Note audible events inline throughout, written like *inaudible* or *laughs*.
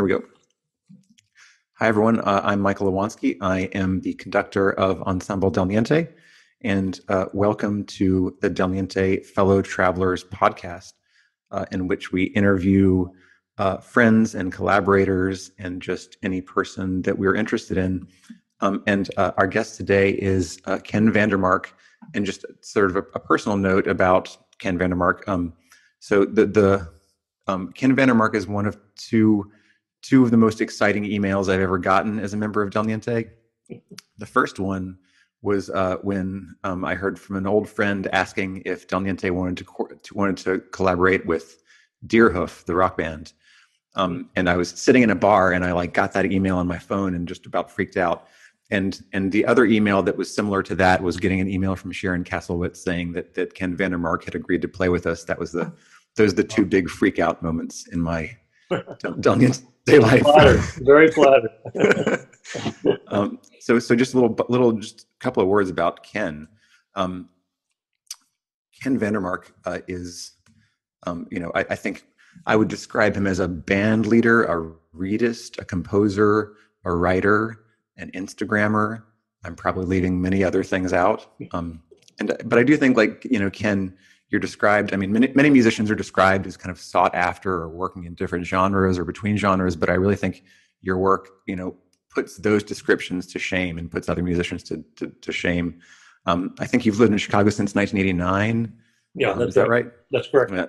Here we go. Hi, everyone. Uh, I'm Michael Lewanski. I am the conductor of Ensemble Dal Niente, and uh, welcome to the Dal Niente Fellow Travelers podcast, uh, in which we interview uh, friends and collaborators and just any person that we're interested in. Um, and uh, our guest today is uh, Ken Vandermark. And just sort of a, a personal note about Ken Vandermark. Um, so the the um, Ken Vandermark is one of two two of the most exciting emails I've ever gotten as a member of Dal Niente. The first one was uh, when um, I heard from an old friend asking if Dal Niente wanted to, co- to, wanted to collaborate with Deerhoof, the rock band. Um, and I was sitting in a bar and I like got that email on my phone and just about freaked out. And and the other email that was similar to that was getting an email from Sharon Castlewitz saying that that Ken Vandermark had agreed to play with us. That was the those are the two big freak out moments in my Niente life. Flattered. Very flattered. *laughs* um, so, so just a little, little, just a couple of words about Ken. Um, Ken Vandermark uh, is, um, you know, I, I, think I would describe him as a band leader, a reedist, a composer, a writer, an Instagrammer. I'm probably leaving many other things out. Um, and but I do think, like you know, Ken you're described i mean many, many musicians are described as kind of sought after or working in different genres or between genres but i really think your work you know puts those descriptions to shame and puts other musicians to to, to shame. Um, i think you've lived in chicago since 1989 yeah um, is that right. that's correct. Yeah.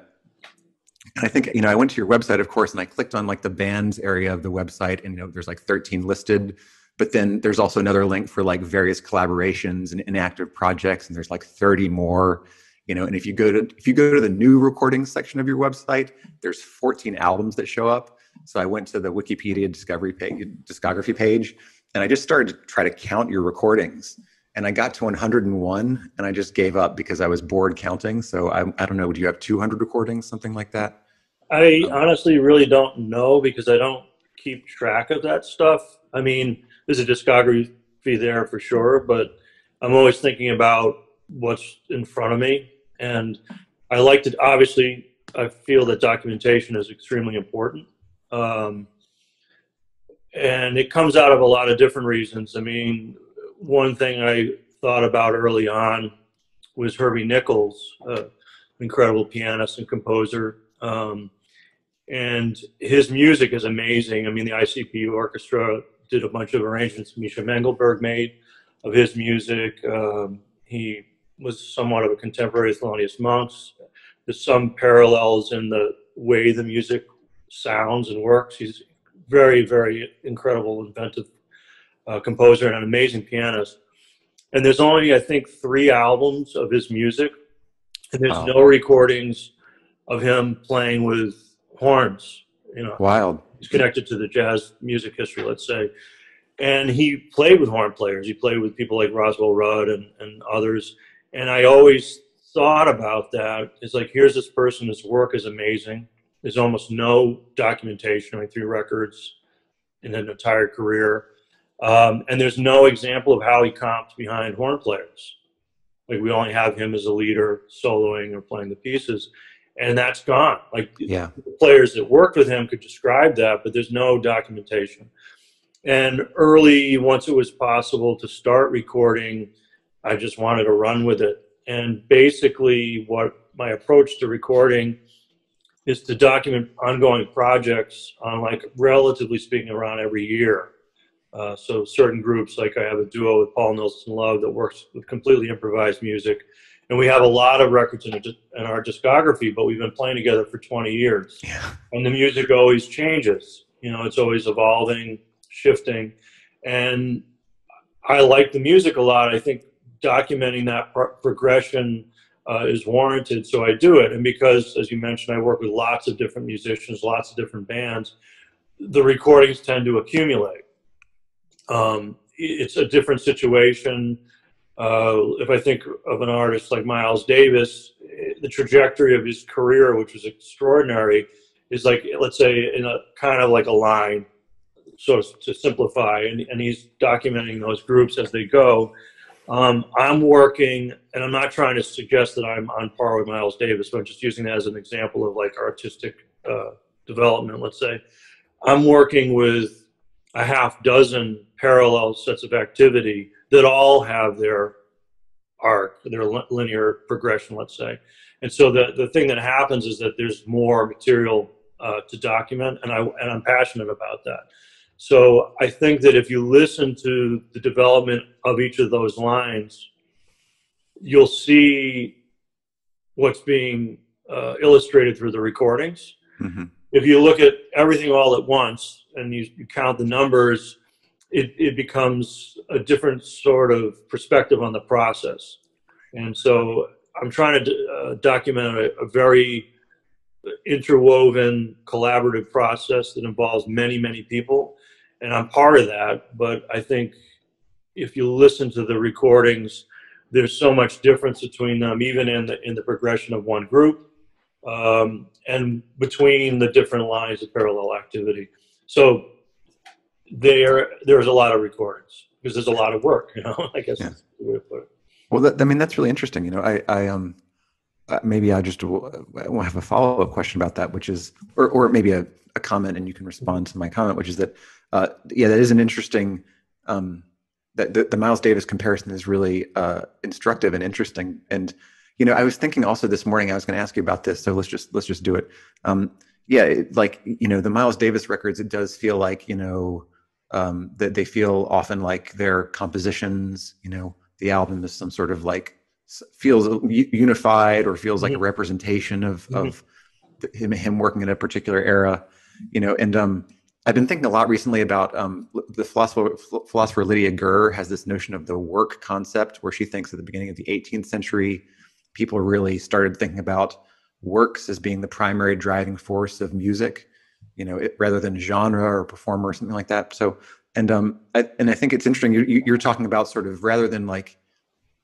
and i think you know i went to your website of course and i clicked on like the bands area of the website and you know there's like 13 listed but then there's also another link for like various collaborations and inactive projects and there's like 30 more you know and if you go to if you go to the new recordings section of your website there's 14 albums that show up. So i went to the wikipedia discovery page discography page and i just started to try to count your recordings. And i got to 101 and i just gave up because i was bored counting. So i, I don't know do you have 200 recordings something like that? I um, honestly really don't know because i don't keep track of that stuff. I mean there's a discography there for sure but i'm always thinking about what's in front of me. And I like to, obviously, I feel that documentation is extremely important. Um, and it comes out of a lot of different reasons. I mean, one thing I thought about early on was Herbie Nichols, uh, incredible pianist and composer. Um, and his music is amazing. I mean, the ICP Orchestra did a bunch of arrangements Misha Mengelberg made of his music. Um, he was somewhat of a contemporary of Thelonious Monk's. There's some parallels in the way the music sounds and works. He's very, very incredible, inventive uh, composer and an amazing pianist. And there's only, I think, three albums of his music, and there's wow. no recordings of him playing with horns. You know, wild. He's connected to the jazz music history, let's say. And he played with horn players. He played with people like Roswell Rudd and, and others and I always thought about that. It's like, here's this person, his work is amazing. There's almost no documentation, mean, through records in an entire career. Um, and there's no example of how he comped behind horn players. Like we only have him as a leader soloing or playing the pieces. And that's gone. Like yeah. players that worked with him could describe that, but there's no documentation. And early, once it was possible to start recording, I just wanted to run with it. And basically, what my approach to recording is to document ongoing projects on, like, relatively speaking, around every year. Uh, so, certain groups, like I have a duo with Paal Nilssen-Love that works with completely improvised music. And we have a lot of records in, in our discography, but we've been playing together for 20 years. Yeah. And the music always changes. You know, it's always evolving, shifting. And I like the music a lot. I think documenting that pro- progression uh, is warranted, so I do it. And because, as you mentioned, I work with lots of different musicians, lots of different bands, the recordings tend to accumulate. Um, it's a different situation. Uh, if I think of an artist like Miles Davis, the trajectory of his career, which was extraordinary, is like, let's say, in a kind of like a line, so to simplify, and, and he's documenting those groups as they go. Um, I'm working, and I'm not trying to suggest that I'm on par with Miles Davis, but I'm just using that as an example of like artistic uh, development, let's say. I'm working with a half dozen parallel sets of activity that all have their arc, their linear progression, let's say. And so the, the thing that happens is that there's more material uh, to document, and I and I'm passionate about that. So I think that if you listen to the development of each of those lines, you'll see what's being uh, illustrated through the recordings. Mm-hmm. If you look at everything all at once and you, you count the numbers, it, it becomes a different sort of perspective on the process. And so I'm trying to uh, document a, a, very interwoven collaborative process that involves many, many people. And I'm part of that. But I think if you listen to the recordings, there's so much difference between them, even in the, in the progression of one group um, and between the different lines of parallel activity. So there, there's a lot of recordings because there's a lot of work, *laughs* you know, I guess yeah. the way to put it. Well, that, I mean, that's really interesting. You know, I, I, um, uh, maybe I just will have a follow up question about that, which is, or, or maybe a, a comment and you can respond to my comment, which is that, uh, yeah, that is an interesting, um, that the, the, Miles Davis comparison is really uh, instructive and interesting. And you know, I was thinking also this morning I was going to ask you about this, so let's just let's just do it. Um, yeah, it, like you know, the Miles Davis records, it does feel like you know um, that they feel often like their compositions. You know, the album is some sort of like feels unified or feels like mm-hmm. a representation of mm-hmm. of him him working in a particular era. You know, and um, I've been thinking a lot recently about um, the philosopher, philosopher Lydia Goehr has this notion of the work concept, where she thinks at the beginning of the 18th century, people really started thinking about works as being the primary driving force of music, you know, it, rather than genre or performer or something like that. So, and um, I, and I think it's interesting. You, you're talking about sort of rather than like,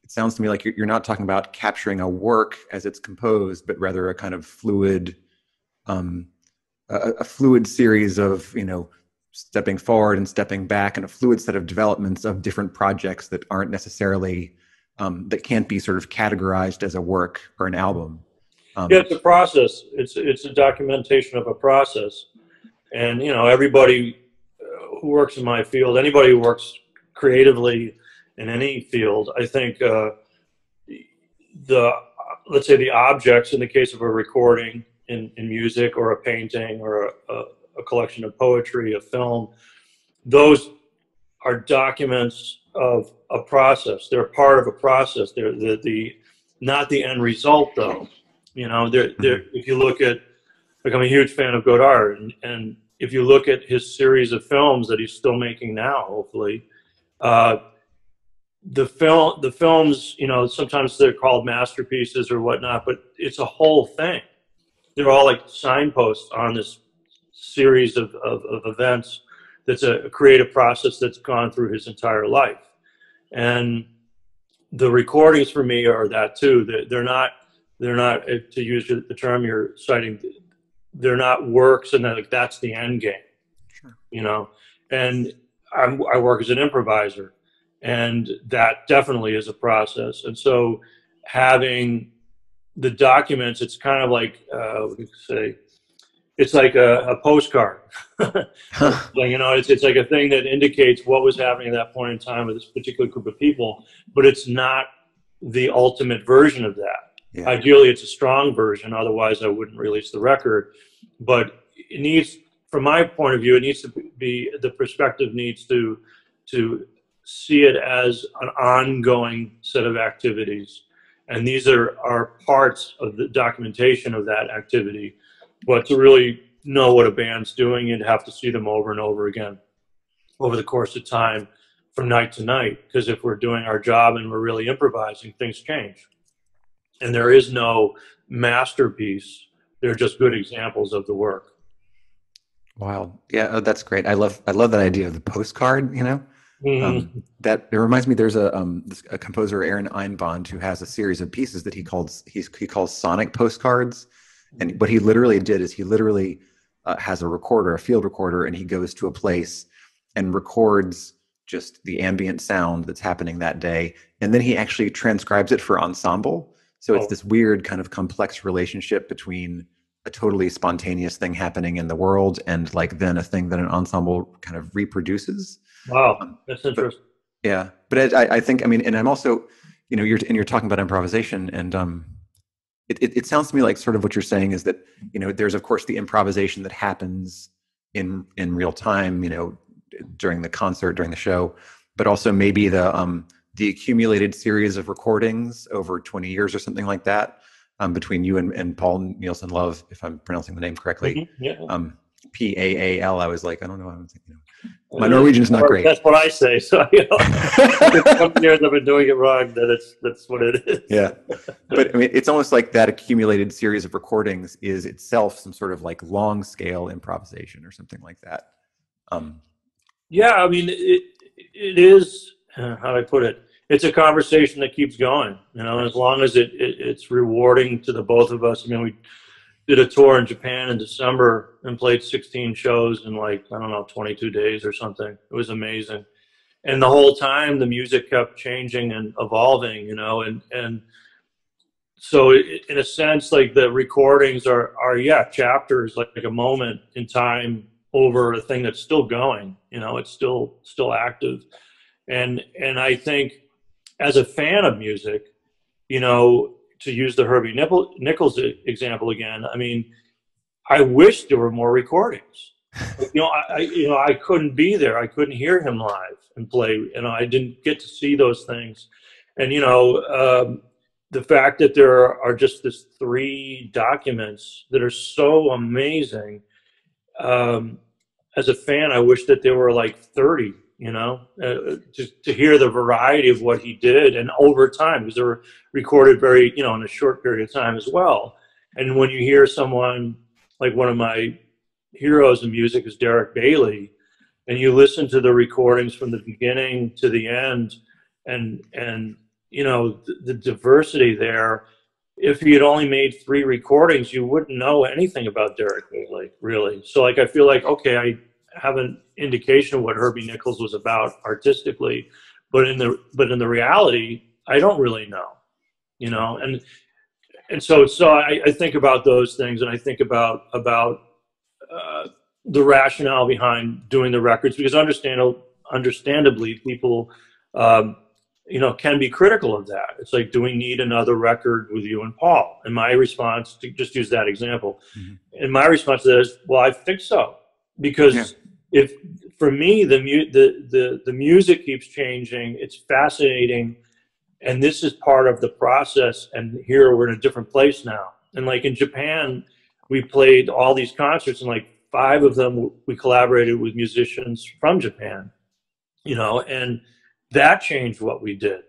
it sounds to me like you're, not talking about capturing a work as it's composed, but rather a kind of fluid. Um, a, a fluid series of you know stepping forward and stepping back and a fluid set of developments of different projects that aren't necessarily um, that can't be sort of categorized as a work or an album. Um, yeah it's a process. It's it's a documentation of a process. And you know everybody uh, who works in my field anybody who works creatively in any field i think uh, the let's say the objects in the case of a recording in, in music or a painting or a, a, a collection of poetry, a film, those are documents of a process. They're part of a process. They're the, the not the end result though. You know, they're, they're, mm-hmm. if you look at, like I'm a huge fan of Godard, and, and if you look at his series of films that he's still making now, hopefully, uh, the film, the films, you know, sometimes they're called masterpieces or whatnot, but it's a whole thing they're all like signposts on this series of, of, of events that's a, a creative process that's gone through his entire life. And the recordings for me are that too. They're, they're not, they're not, to use the term you're citing, they're not works and like that's the end game, sure. you know? And I'm, I work as an improviser and that definitely is a process. And so having the documents, it's kind of like uh, what do you say? It's like a, a postcard. *laughs* huh. you know, it's it's like a thing that indicates what was happening at that point in time with this particular group of people, but it's not the ultimate version of that. Yeah. Ideally, it's a strong version. Otherwise, I wouldn't release the record. But it needs, from my point of view, it needs to be the perspective needs to to see it as an ongoing set of activities and these are, are parts of the documentation of that activity. But to really know what a band's doing, you'd have to see them over and over again over the course of time from night to night. Because if we're doing our job and we're really improvising, things change. And there is no masterpiece. They're just good examples of the work. Wow. Yeah, oh, that's great. I love I love that idea of the postcard, you know? Mm-hmm. Um, that it reminds me. There's a um, a composer Aaron Einbond who has a series of pieces that he calls he's, he calls sonic postcards, and what he literally did is he literally uh, has a recorder, a field recorder, and he goes to a place and records just the ambient sound that's happening that day, and then he actually transcribes it for ensemble. So it's oh. this weird kind of complex relationship between a totally spontaneous thing happening in the world and like then a thing that an ensemble kind of reproduces. Wow, um, that's interesting. But, yeah, but I, I think I mean, and I'm also, you know, you're and you're talking about improvisation, and um, it, it, it sounds to me like sort of what you're saying is that you know there's of course the improvisation that happens in in real time, you know, during the concert during the show, but also maybe the um the accumulated series of recordings over 20 years or something like that um, between you and, and Paul Nielsen Love, if I'm pronouncing the name correctly. Mm-hmm, yeah. Um, P A A L. I was like, I don't know. I was thinking, you know, my Norwegian is not great. That's what I say. *laughs* So you know, years I've been doing it wrong. That it's that's what it is. Yeah, but I mean, it's almost like that accumulated series of recordings is itself some sort of like long scale improvisation or something like that. Um, yeah, I mean, it it is. Uh, how do I put it? It's a conversation that keeps going, you know, as long as it, it, it's rewarding to the both of us. I mean, we did a tour in Japan in December and played 16 shows in like, I don't know, 22 days or something. It was amazing. And the whole time the music kept changing and evolving, you know, and, and so in a sense, like the recordings are, are, yeah, chapters, like, like a moment in time over a thing that's still going, you know, it's still, still active. And, and I think, as a fan of music, you know, to use the Herbie Nichols example again, I mean, I wish there were more recordings. *laughs* you know, I, you know, I couldn't be there. I couldn't hear him live and play. You know, I didn't get to see those things. And you know, um, the fact that there are just this three documents that are so amazing. Um, as a fan, I wish that there were like thirty you know, uh, to, to hear the variety of what he did and over time, because they were recorded very, you know, in a short period of time as well. And when you hear someone like one of my heroes in music is Derek Bailey, and you listen to the recordings from the beginning to the end, and and you know the, the diversity there. If he had only made three recordings, you wouldn't know anything about Derek Bailey, really. So, like, I feel like okay, I have an indication of what Herbie Nichols was about artistically, but in the but in the reality, I don't really know, you know, and and so so I, I think about those things, and I think about about uh, the rationale behind doing the records because understandable understandably people um, you know can be critical of that. It's like do we need another record with you and paul? And my response to just use that example. Mm-hmm. and my response to that is well i think so because yeah if for me the, mu- the the the music keeps changing it's fascinating and this is part of the process and here we're in a different place now. And like in japan we played all these concerts and like five of them we collaborated with musicians from japan you know and that changed what we did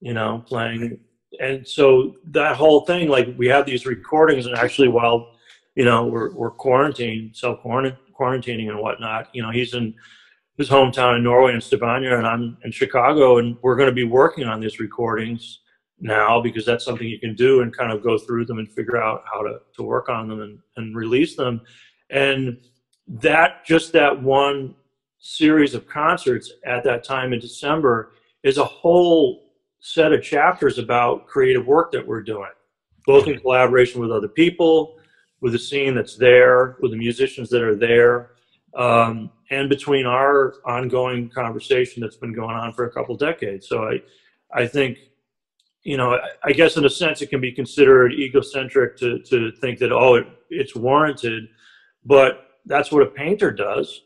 you know playing. And so that whole thing like we have these recordings and actually while you know we're, we're quarantined self quarantining and whatnot. You know, he's in his hometown in Norway in Stavanger, and I'm in Chicago, and we're going to be working on these recordings now because that's something you can do and kind of go through them and figure out how to, to work on them and, and release them. And that just that one series of concerts at that time in December is a whole set of chapters about creative work that we're doing, both in collaboration with other people, with the scene that's there, with the musicians that are there, um, and between our ongoing conversation that's been going on for a couple decades. So I, I think, you know, I, I guess in a sense it can be considered egocentric to to think that oh it, it's warranted, but that's what a painter does.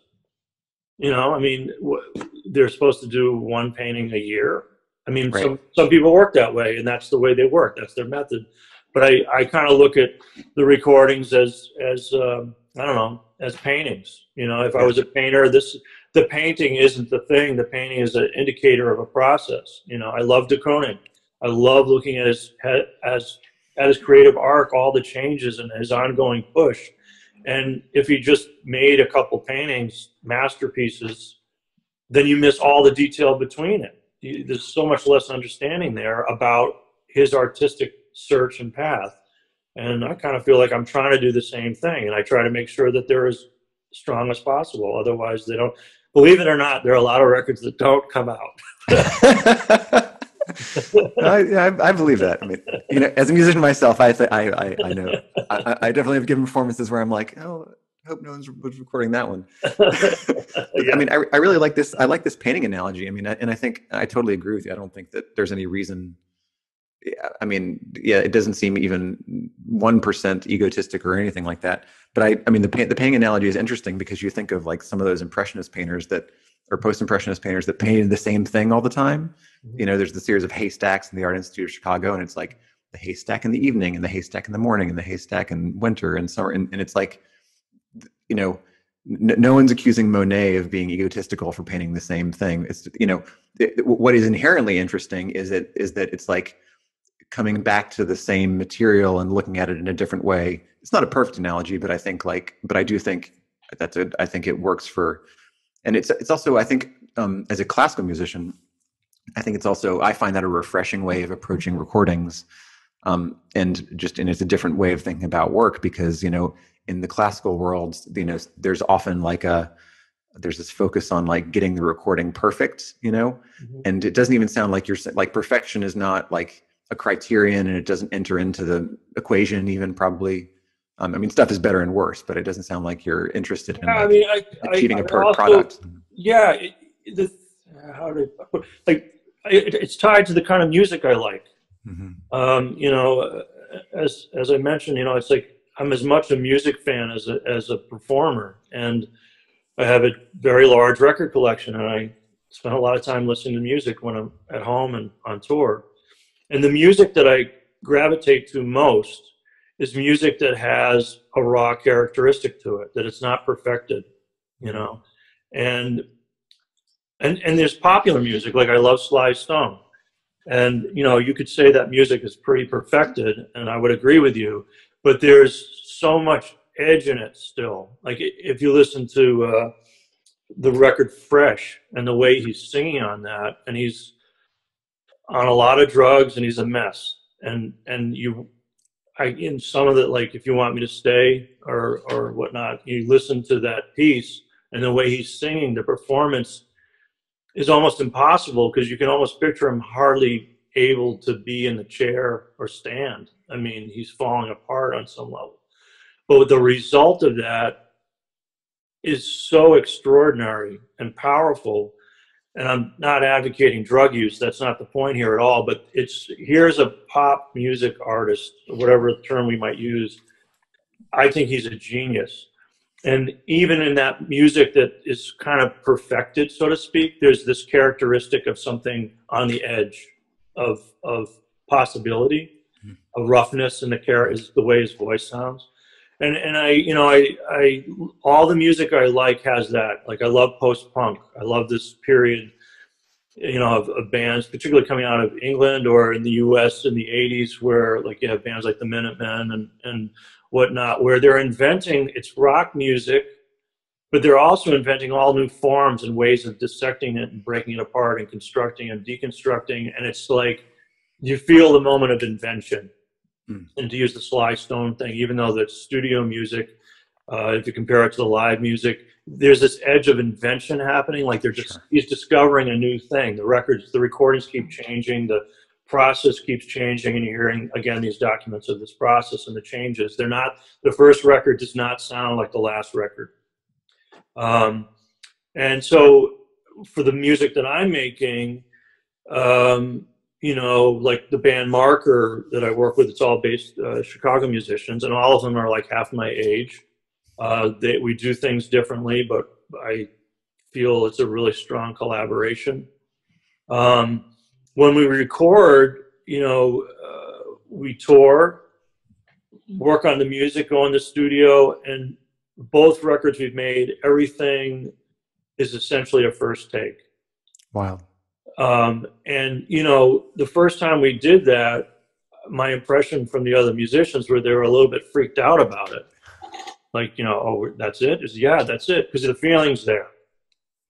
You know, I mean, they're supposed to do one painting a year. I mean, right. some some people work that way, and that's the way they work. That's their method but I, I kind of look at the recordings as as um, I don't know as paintings. You know, if I was a painter, this the painting isn't the thing. The painting is an indicator of a process. You know, I love de Kooning. I love looking at his as at his creative arc, all the changes and his ongoing push. And if he just made a couple paintings, masterpieces, then you miss all the detail between it. There's so much less understanding there about his artistic search and path. And I kind of feel like I'm trying to do the same thing. And I try to make sure that they're as strong as possible. Otherwise, they don't, believe it or not, there are a lot of records that don't come out. *laughs* *laughs* I, I, I, believe that. I mean, you know, as a musician myself, I th- I, I, I know I, I definitely have given performances where I'm like, oh, I hope no one's was recording that one. *laughs* yeah. I mean, I, I really like this. I like this painting analogy. I mean, and I think I totally agree with you. I don't think that there's any reason. Yeah, I mean, yeah, it doesn't seem even one percent egotistic or anything like that. But I, I mean, the the painting analogy is interesting because you think of like some of those impressionist painters that or post-impressionist painters that painted the same thing all the time. Mm-hmm. You know, there's the series of haystacks in the Art Institute of Chicago, and it's like the haystack in the evening, and the haystack in the morning, and the haystack in winter and summer, and, and it's like, you know, n- no one's accusing Monet of being egotistical for painting the same thing. It's you know, it, what is inherently interesting is that is that it's like coming back to the same material and looking at it in a different way. It's not a perfect analogy, but I think like, but I do think that's it. I think it works for and it's it's also I think um, as a classical musician, I think it's also I find that a refreshing way of approaching recordings, um, and just and it's a different way of thinking about work because you know in the classical world you know there's often like a there's this focus on like getting the recording perfect you know mm-hmm. and it doesn't even sound like you're like perfection is not like a criterion and it doesn't enter into the equation even probably um, I mean, stuff is better and worse, but it doesn't sound like you're interested in. Yeah, like, I mean, I, achieving I, a per- also, product. Yeah, it, the, how to like it, it's tied to the kind of music I like. Mm-hmm. Um, you know, as as I mentioned, you know, it's like I'm as much a music fan as a as a performer, and I have a very large record collection, and I spend a lot of time listening to music when I'm at home and on tour. And the music that I gravitate to most is music that has a raw characteristic to it, that it's not perfected, you know. And and and there's popular music, like I love Sly Stone. And you know, you could say that music is pretty perfected, and I would agree with you, but there's so much edge in it still. Like if you listen to uh, the record Fresh and the way he's singing on that, and he's on a lot of drugs and he's a mess. And and you I in some of the like if you want me to stay or or whatnot, you listen to that piece and the way he's singing, the performance is almost impossible because you can almost picture him hardly able to be in the chair or stand. I mean, he's falling apart on some level. But the result of that is so extraordinary and powerful and I'm not advocating drug use. That's not the point here at all. But it's here's a pop music artist, whatever term we might use. I think he's a genius. And even in that music that is kind of perfected, so to speak, there's this characteristic of something on the edge of of possibility, mm-hmm. of roughness in the care is the way his voice sounds and and I you know I I all the music I like has that. Like I love post punk I love this period you know of, of, bands particularly coming out of England or in the U.S. in the '80s where like you have bands like the Minutemen and and whatnot where they're inventing it's rock music but they're also inventing all new forms and ways of dissecting it and breaking it apart and constructing and deconstructing. And it's like you feel the moment of invention mm. and to use the Sly Stone thing, even though the studio music, uh, if you compare it to the live music, there's this edge of invention happening. Like they're just sure. he's discovering a new thing. The records, the recordings keep changing. The process keeps changing, and you're hearing again these documents of this process and the changes. They're not the first record does not sound like the last record. Um, and so for the music that I'm making, um, you know, like the band Marker that I work with, it's all based uh, Chicago musicians, and all of them are like half my age. Uh, they, we do things differently, but I feel it's a really strong collaboration. Um, when we record, you know, uh, we tour, work on the music, go in the studio, and both records we've made, everything is essentially a first take. Wow. Um, and you know, the first time we did that, my impression from the other musicians were they were a little bit freaked out about it. Like, you know, oh, that's it? Is yeah, that's it, because the feeling's there.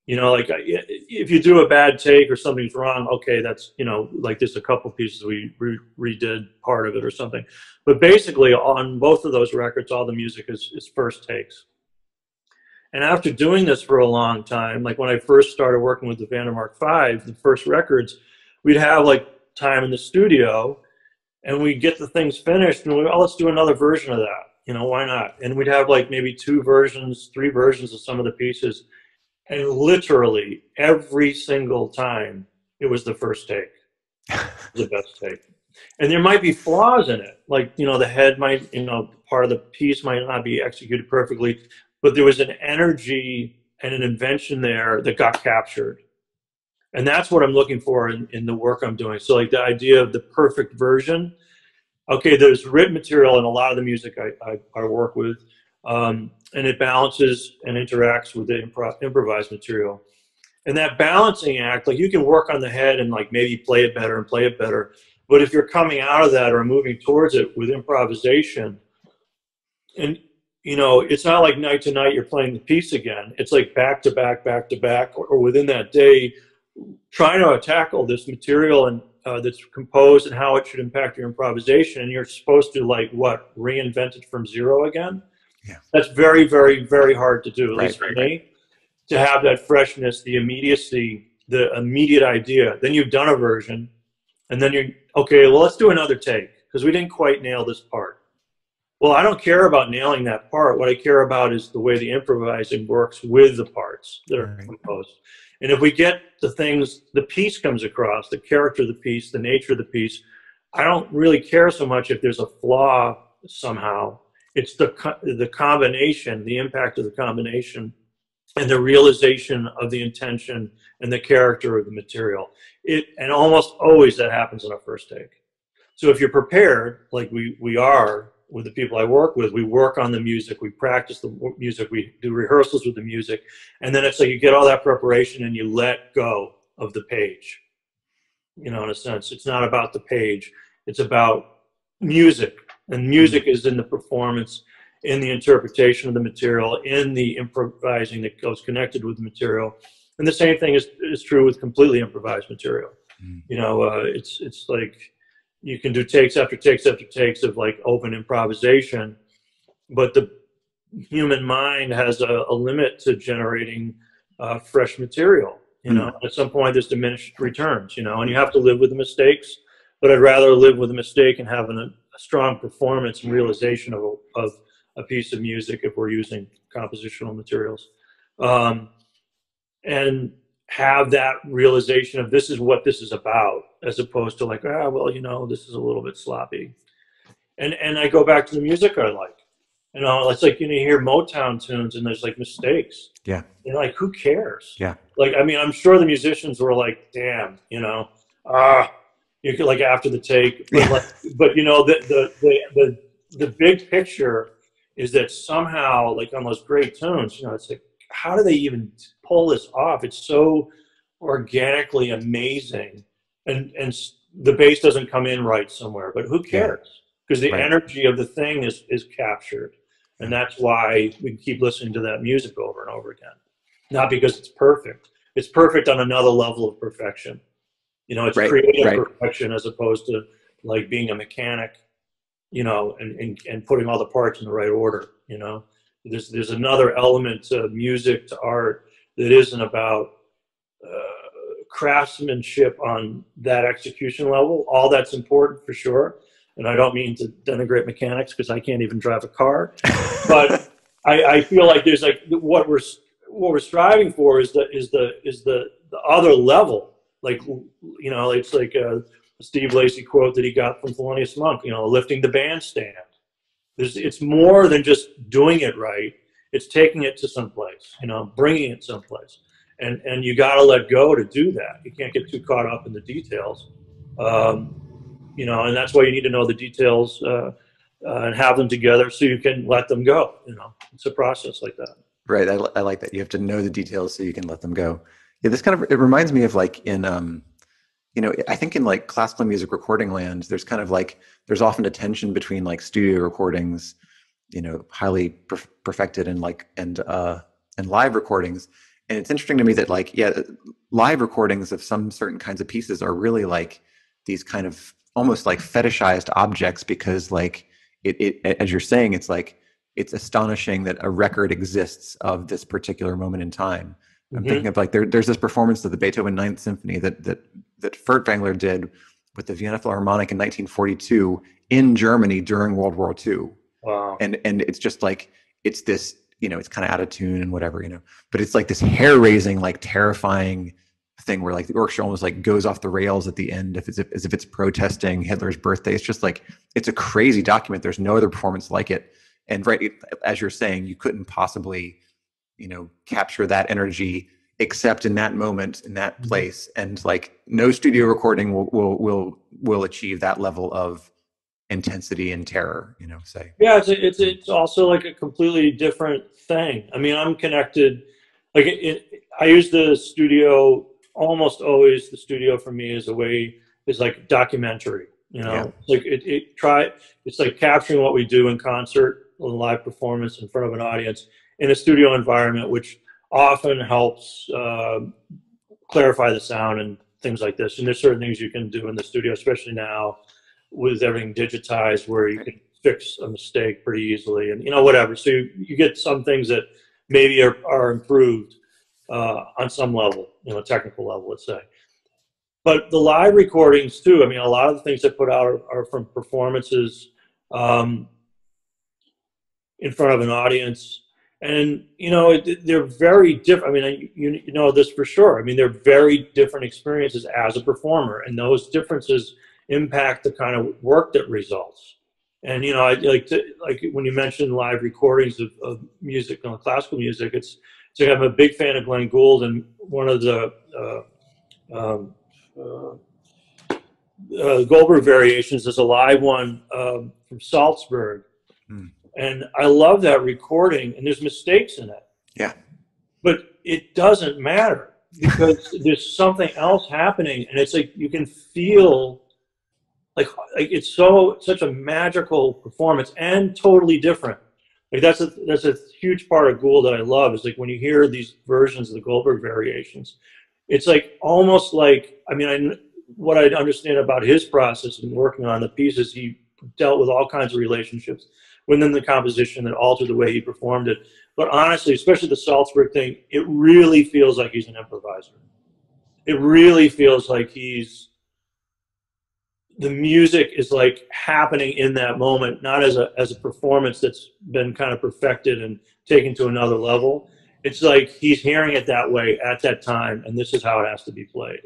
You know, like if you do a bad take or something's wrong, okay, that's you know, like there's a couple pieces we re- redid part of it or something. But basically, on both of those records, all the music is, is first takes. And after doing this for a long time, like when I first started working with the Vandermark Five, the first records, we'd have like time in the studio and we'd get the things finished and we oh let's do another version of that. You know why not? And we'd have like maybe two versions three versions of some of the pieces and literally every single time it was the first take. The best take. And there might be flaws in it like you know the head might you know part of the piece might not be executed perfectly but there was an energy and an invention there that got captured. And that's what i'm looking for in, in the work i'm doing. So like the idea of the perfect version. Okay there's written material in a lot of the music i, I, I work with um, and it balances and interacts with the improv, improvised material. And that balancing act like you can work on the head and like maybe play it better and play it better but if you're coming out of that or moving towards it with improvisation and you know it's not like night to night you're playing the piece again. It's like back to back back to back or, or within that day trying to tackle this material and uh, that's composed and how it should impact your improvisation and you're supposed to like what reinvent it from zero again? Yeah. that's very very very hard to do at Right, least for right, me to have that freshness the immediacy the immediate idea. Then you've done a version and then you're okay well let's do another take because we didn't quite nail this part well i don't care about nailing that part. What i care about is the way the improvising works with the parts that are Right. composed. And if we get the things the piece comes across the character of the piece the nature of the piece i don't really care so much if there's a flaw somehow. It's the co- the combination the impact of the combination and the realization of the intention and the character of the material. It and almost always that happens on a first take. So if you're prepared like we we are with the people i work with. We work on the music we practice the music we do rehearsals with the music and then it's like you get all that preparation and you let go of the page. You know in a sense it's not about the page it's about music and music is in the performance in the interpretation of the material in the improvising that goes connected with the material and the same thing is, is true with completely improvised material. Mm. you know uh, it's it's like you can do takes after takes after takes of like open improvisation but the human mind has a, a limit to generating uh, fresh material you know? At some point there's diminished returns you know? And you have to live with the mistakes but i'd rather live with a mistake and have an, a strong performance and realization of a, of a piece of music if we're using compositional materials. Um, and have that realization of this is what this is about as opposed to like ah well you know this is a little bit sloppy and and i go back to the music i like you know it's like you, know, you hear motown tunes and there's like mistakes Yeah. and like who cares Yeah. like i mean i'm sure the musicians were like damn you know ah you could like after the take but, Yeah. like, but you know the, the the the the big picture is that somehow like on those great tunes you know it's like how do they even pull this off? It's so organically amazing. And and the bass doesn't come in right somewhere but who cares? Because the Right. energy of the thing is is captured. And that's why we keep listening to that music over and over again. Not because it's perfect. It's perfect on another level of perfection. You know it's Right, creative right. perfection as opposed to like being a mechanic you know and, and and putting all the parts in the right order you know there's there's another element to music to art that isn't about uh, craftsmanship on that execution level all that's important for sure and i don't mean to denigrate mechanics because i can't even drive a car *laughs* but I, I feel like there's like what we're what we're striving for is the is the is the the other level. Like you know, it's like a Steve Lacy quote that he got from Thelonious Monk. You know, lifting the bandstand. There's it's more than just doing it right. It's taking it to someplace. You know, bringing it someplace. And and you got to let go to do that. You can't get too caught up in the details. Um, you know, and that's why you need to know the details. Uh, uh, and have them together so you can let them go. You know, it's a process like that. Right. I, I like that. You have to know the details so you can let them go. Yeah, this kind of it reminds me of like in um, you know, I think in like classical music recording land, there's kind of like there's often a tension between like studio recordings, you know, highly perf- perfected and like and uh and live recordings. And it's interesting to me that like yeah, live recordings of some certain kinds of pieces are really like these kind of almost like fetishized objects because like it, it as you're saying, it's like it's astonishing that a record exists of this particular moment in time. I'm Mhm. thinking of like there, there's this performance of the Beethoven Ninth Symphony that that that Furtwängler did with the Vienna Philharmonic in 1942 in Germany during World War II. Wow. And and it's just like it's this, you know, it's kind of out of tune and whatever, you know, but it's like this hair raising, like terrifying thing where like the orchestra almost like goes off the rails at the end if it's as if it's protesting Hitler's birthday. It's just like it's a crazy document. There's no other performance like it. And right as you're saying, you couldn't possibly, you know, capture that energy except in that moment in that mm-hmm. place and like no studio recording will will will will achieve that level of intensity and terror you know say yeah it's a, it's it's also like a completely different thing i mean i'm connected like it, it, i use the studio almost always the studio for me is a way is like documentary you know yeah. like it, it try it's like capturing what we do in concert in live performance in front of an audience in a studio environment which often helps uh, clarify the sound and things like this. And there's certain things you can do in the studio, especially now with everything digitized, where you can fix a mistake pretty easily, and you know whatever. So you, you get some things that maybe are, are improved uh, on some level, you know, technical level, let's say. But the live recordings too. I mean, a lot of the things I put out are, are from performances um, in front of an audience and you know they're very different. I mean, you, you know this for sure. I mean, they're very different experiences as a performer, and those differences impact the kind of work that results. And you know, I like to like when you mentioned live recordings of, of music, you know, classical music. It's I'm a big fan of Glenn Gould, and one of the uh, um, uh, uh, Goldberg variations is a live one um, from Salzburg. Mm. And I love that recording, and there's mistakes in it. Yeah. But it doesn't matter because *laughs* there's something else happening, and it's like you can feel like, like it's so such a magical performance and totally different. Like that's a that's a huge part of Gould that I love is like when you hear these versions of the Goldberg variations, it's like almost like I mean I what I understand about his process and working on the pieces he dealt with all kinds of relationships within the composition that altered the way he performed it. But honestly, especially the Salzburg thing, it really feels like he's an improviser. It really feels like he's the music is like happening in that moment, not as a as a performance that's been kind of perfected and taken to another level. It's like he's hearing it that way at that time, and this is how it has to be played.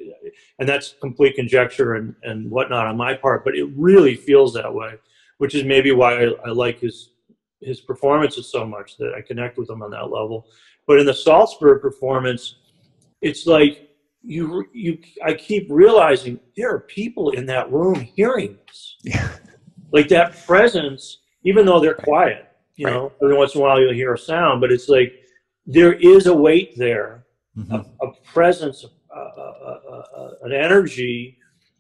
And that's complete conjecture and, and whatnot on my part, but it really feels that way which is maybe why I, I like his his performances so much that I connect with him on that level. But in the Salzburg performance, it's like you you I keep realizing there are people in that room hearing this. Yeah. *laughs* Like that presence, even though they're quiet, you right. know, every once in a while you'll hear a sound, but it's like there is a weight there, mm-hmm. a, a, presence, uh, uh, an energy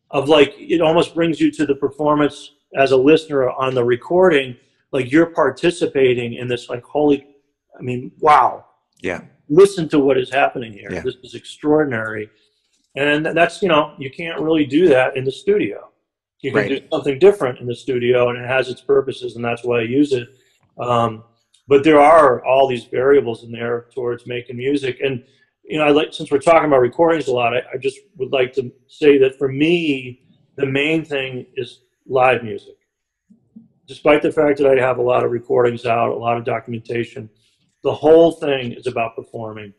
of like it almost brings you to the performance as a listener on the recording, like you're participating in this, like, holy, I mean, wow. Yeah. Listen to what is happening here. Yeah. This is extraordinary. And that's, you know, you can't really do that in the studio. You can right. do something different in the studio and it has its purposes and that's why I use it. Um, but there are all these variables in there towards making music. And, you know, I like, since we're talking about recordings a lot, I, I just would like to say that for me, the main thing is live music. Despite the fact that I have a lot of recordings out, a lot of documentation, the whole thing is about performing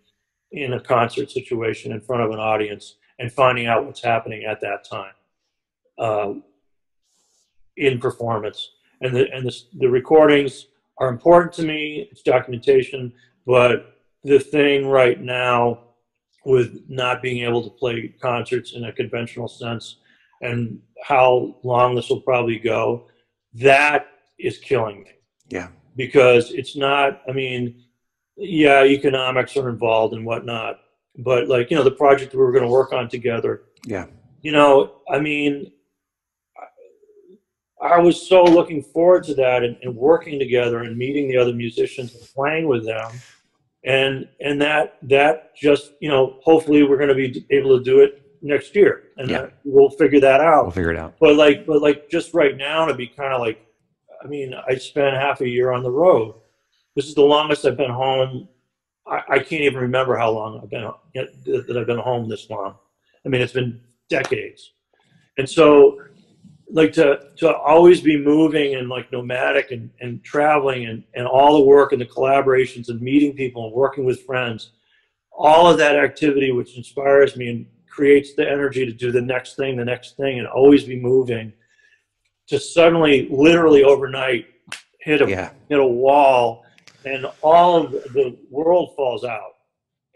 in a concert situation in front of an audience and finding out what's happening at that time uh, in performance. And the and the, the recordings are important to me. It's documentation, but the thing right now with not being able to play concerts in a conventional sense and how long this will probably go, that is killing me. Yeah. Because it's not, I mean, yeah, economics are involved and whatnot, but like, you know, the project we were going to work on together. Yeah. You know, I mean, I was so looking forward to that and, and working together and meeting the other musicians and playing with them. And, and that, that just, you know, hopefully we're going to be able to do it next year, and yeah. we'll figure that out. We'll figure it out. But like, but like, just right now to be kind of like, I mean, I spent half a year on the road. This is the longest I've been home. I, I can't even remember how long I've been that I've been home this long. I mean, it's been decades, And so, like to to always be moving and like nomadic and, and traveling and, and all the work and the collaborations and meeting people and working with friends, all of that activity which inspires me and creates the energy to do the next thing, the next thing, and always be moving. To suddenly, literally overnight, hit a Yeah. hit a wall, and all of the world falls out.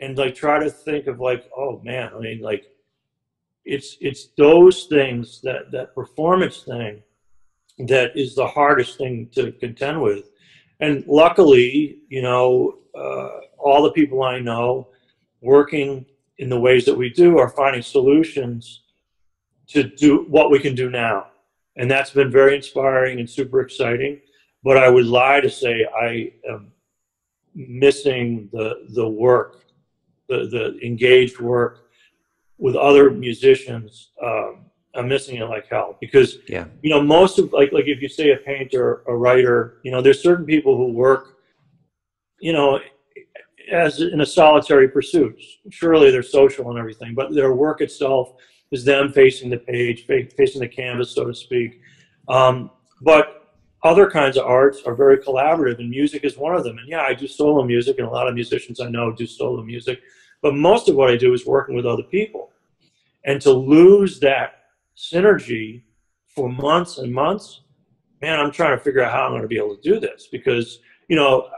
And like try to think of like, oh man, I mean, like it's it's those things that that performance thing that is the hardest thing to contend with. And luckily, you know, uh, all the people I know working in the ways that we do are finding solutions to do what we can do now. And that's been very inspiring and super exciting. But I would lie to say I am missing the the work, the the engaged work with other musicians. Um, I'm missing it like hell because Yeah. you know most of like like if you say a painter, a writer, you know, there's certain people who work, you know, as in a solitary pursuit. Surely they're social and everything, but their work itself is them facing the page, facing the canvas, so to speak. Um, but other kinds of arts are very collaborative, and music is one of them. And yeah, I do solo music, and a lot of musicians I know do solo music. But most of what I do is working with other people. And to lose that synergy for months and months, man, I'm trying to figure out how I'm going to be able to do this because, you know,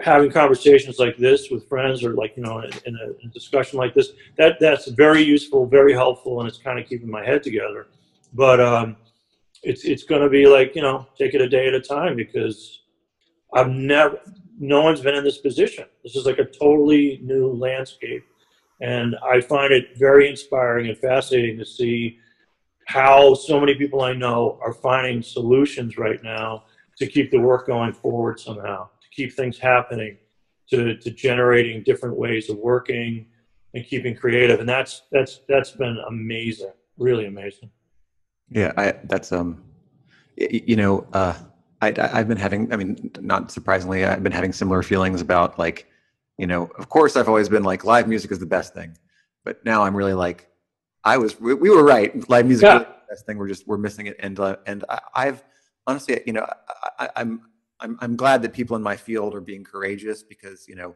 having conversations like this with friends or like, you know, in, a, in a discussion like this, that that's very useful, very helpful, and it's kind of keeping my head together. But um, it's it's going to be like, you know, take it a day at a time because I've never, no one's been in this position. This is like a totally new landscape. And I find it very inspiring and fascinating to see how so many people I know are finding solutions right now to keep the work going forward somehow, keep things happening, to, to generating different ways of working and keeping creative. And that's that's that's been amazing, really amazing. Yeah, I that's um, you know, uh, I I've been having. I mean, not surprisingly, I've been having similar feelings about like, you know, of course, I've always been like live music is the best thing, but now I'm really like, I was we, we were right. Live music Yeah. is the best thing. We're just we're missing it, and uh, and I, I've honestly, you know, I, I, I'm I'm I'm glad that people in my field are being courageous because you know.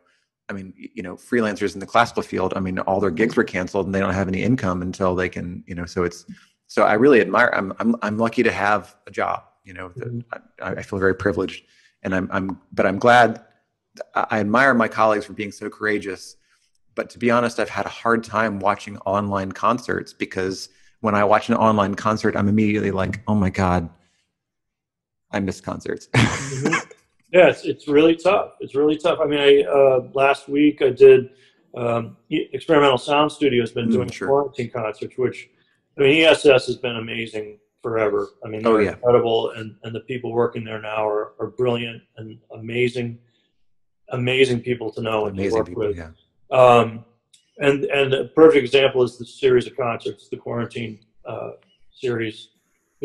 I mean, you know, freelancers in the classical field. I mean, all their gigs were canceled, and they don't have any income until they can, you know. So it's so I really admire. I'm I'm I'm lucky to have a job. You know, Mhm. I, I feel very privileged, and I'm I'm but I'm glad. I admire my colleagues for being so courageous. But to be honest, I've had a hard time watching online concerts because when I watch an online concert, I'm immediately like, oh my god, I miss concerts. Mhm. *laughs* Yeah, it's, it's really tough. It's really tough. I mean, I uh, last week I did um, Experimental Sound Studio has been Mm, doing sure. quarantine concerts, which I mean ESS has been amazing forever. I mean, they're Oh, yeah. incredible, and, and the people working there now are, are brilliant and amazing, amazing people to know and to Amazing work people. with. Yeah. Um, and and a perfect example is the series of concerts, the quarantine uh, series,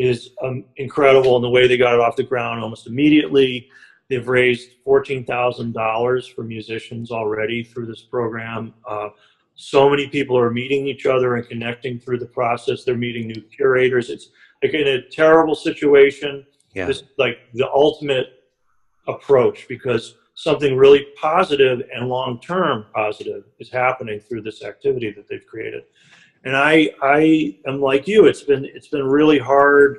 is um, incredible in the way they got it off the ground almost immediately. They've raised fourteen thousand dollars for musicians already through this program. Uh, so many people are meeting each other and connecting through the process. They're meeting new curators. It's like in a terrible situation Yeah. this like the ultimate approach because something really positive and long-term positive is happening through this activity that they've created and i i am like you. It's been it's been really hard.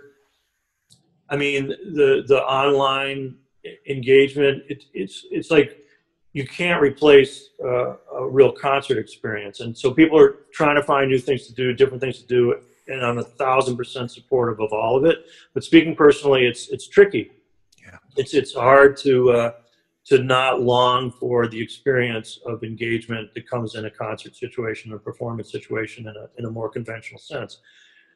I mean the the online engagement it, it's it's like you can't replace uh, a real concert experience. And so people are trying to find new things to do different things to do and i'm a thousand percent supportive of all of it. But speaking personally it's it's tricky. Yeah. it's it's hard to uh, to not long for the experience of engagement that comes in a concert situation or performance situation in a, in a more conventional sense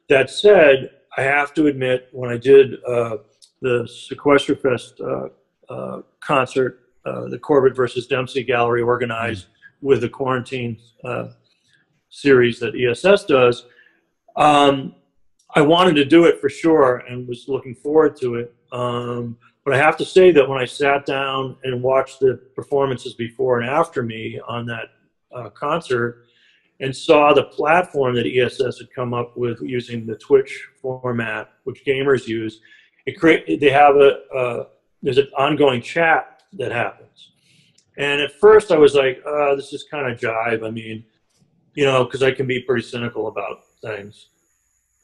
that said i have to admit when i did uh, the Sequesterfest uh, uh, concert uh, the Corbett vs. Dempsey gallery organized with the quarantine uh, series that ess does um, I wanted to do it for sure and was looking forward to it. Um, but I have to say that when I sat down and watched the performances before and after me on that uh, concert, and saw the platform that ESS had come up with using the Twitch format, which gamers use. It create they have a, there's an ongoing chat that happens, and at first I was like, uh, this is kind of jive. I mean, you know, because I can be pretty cynical about things.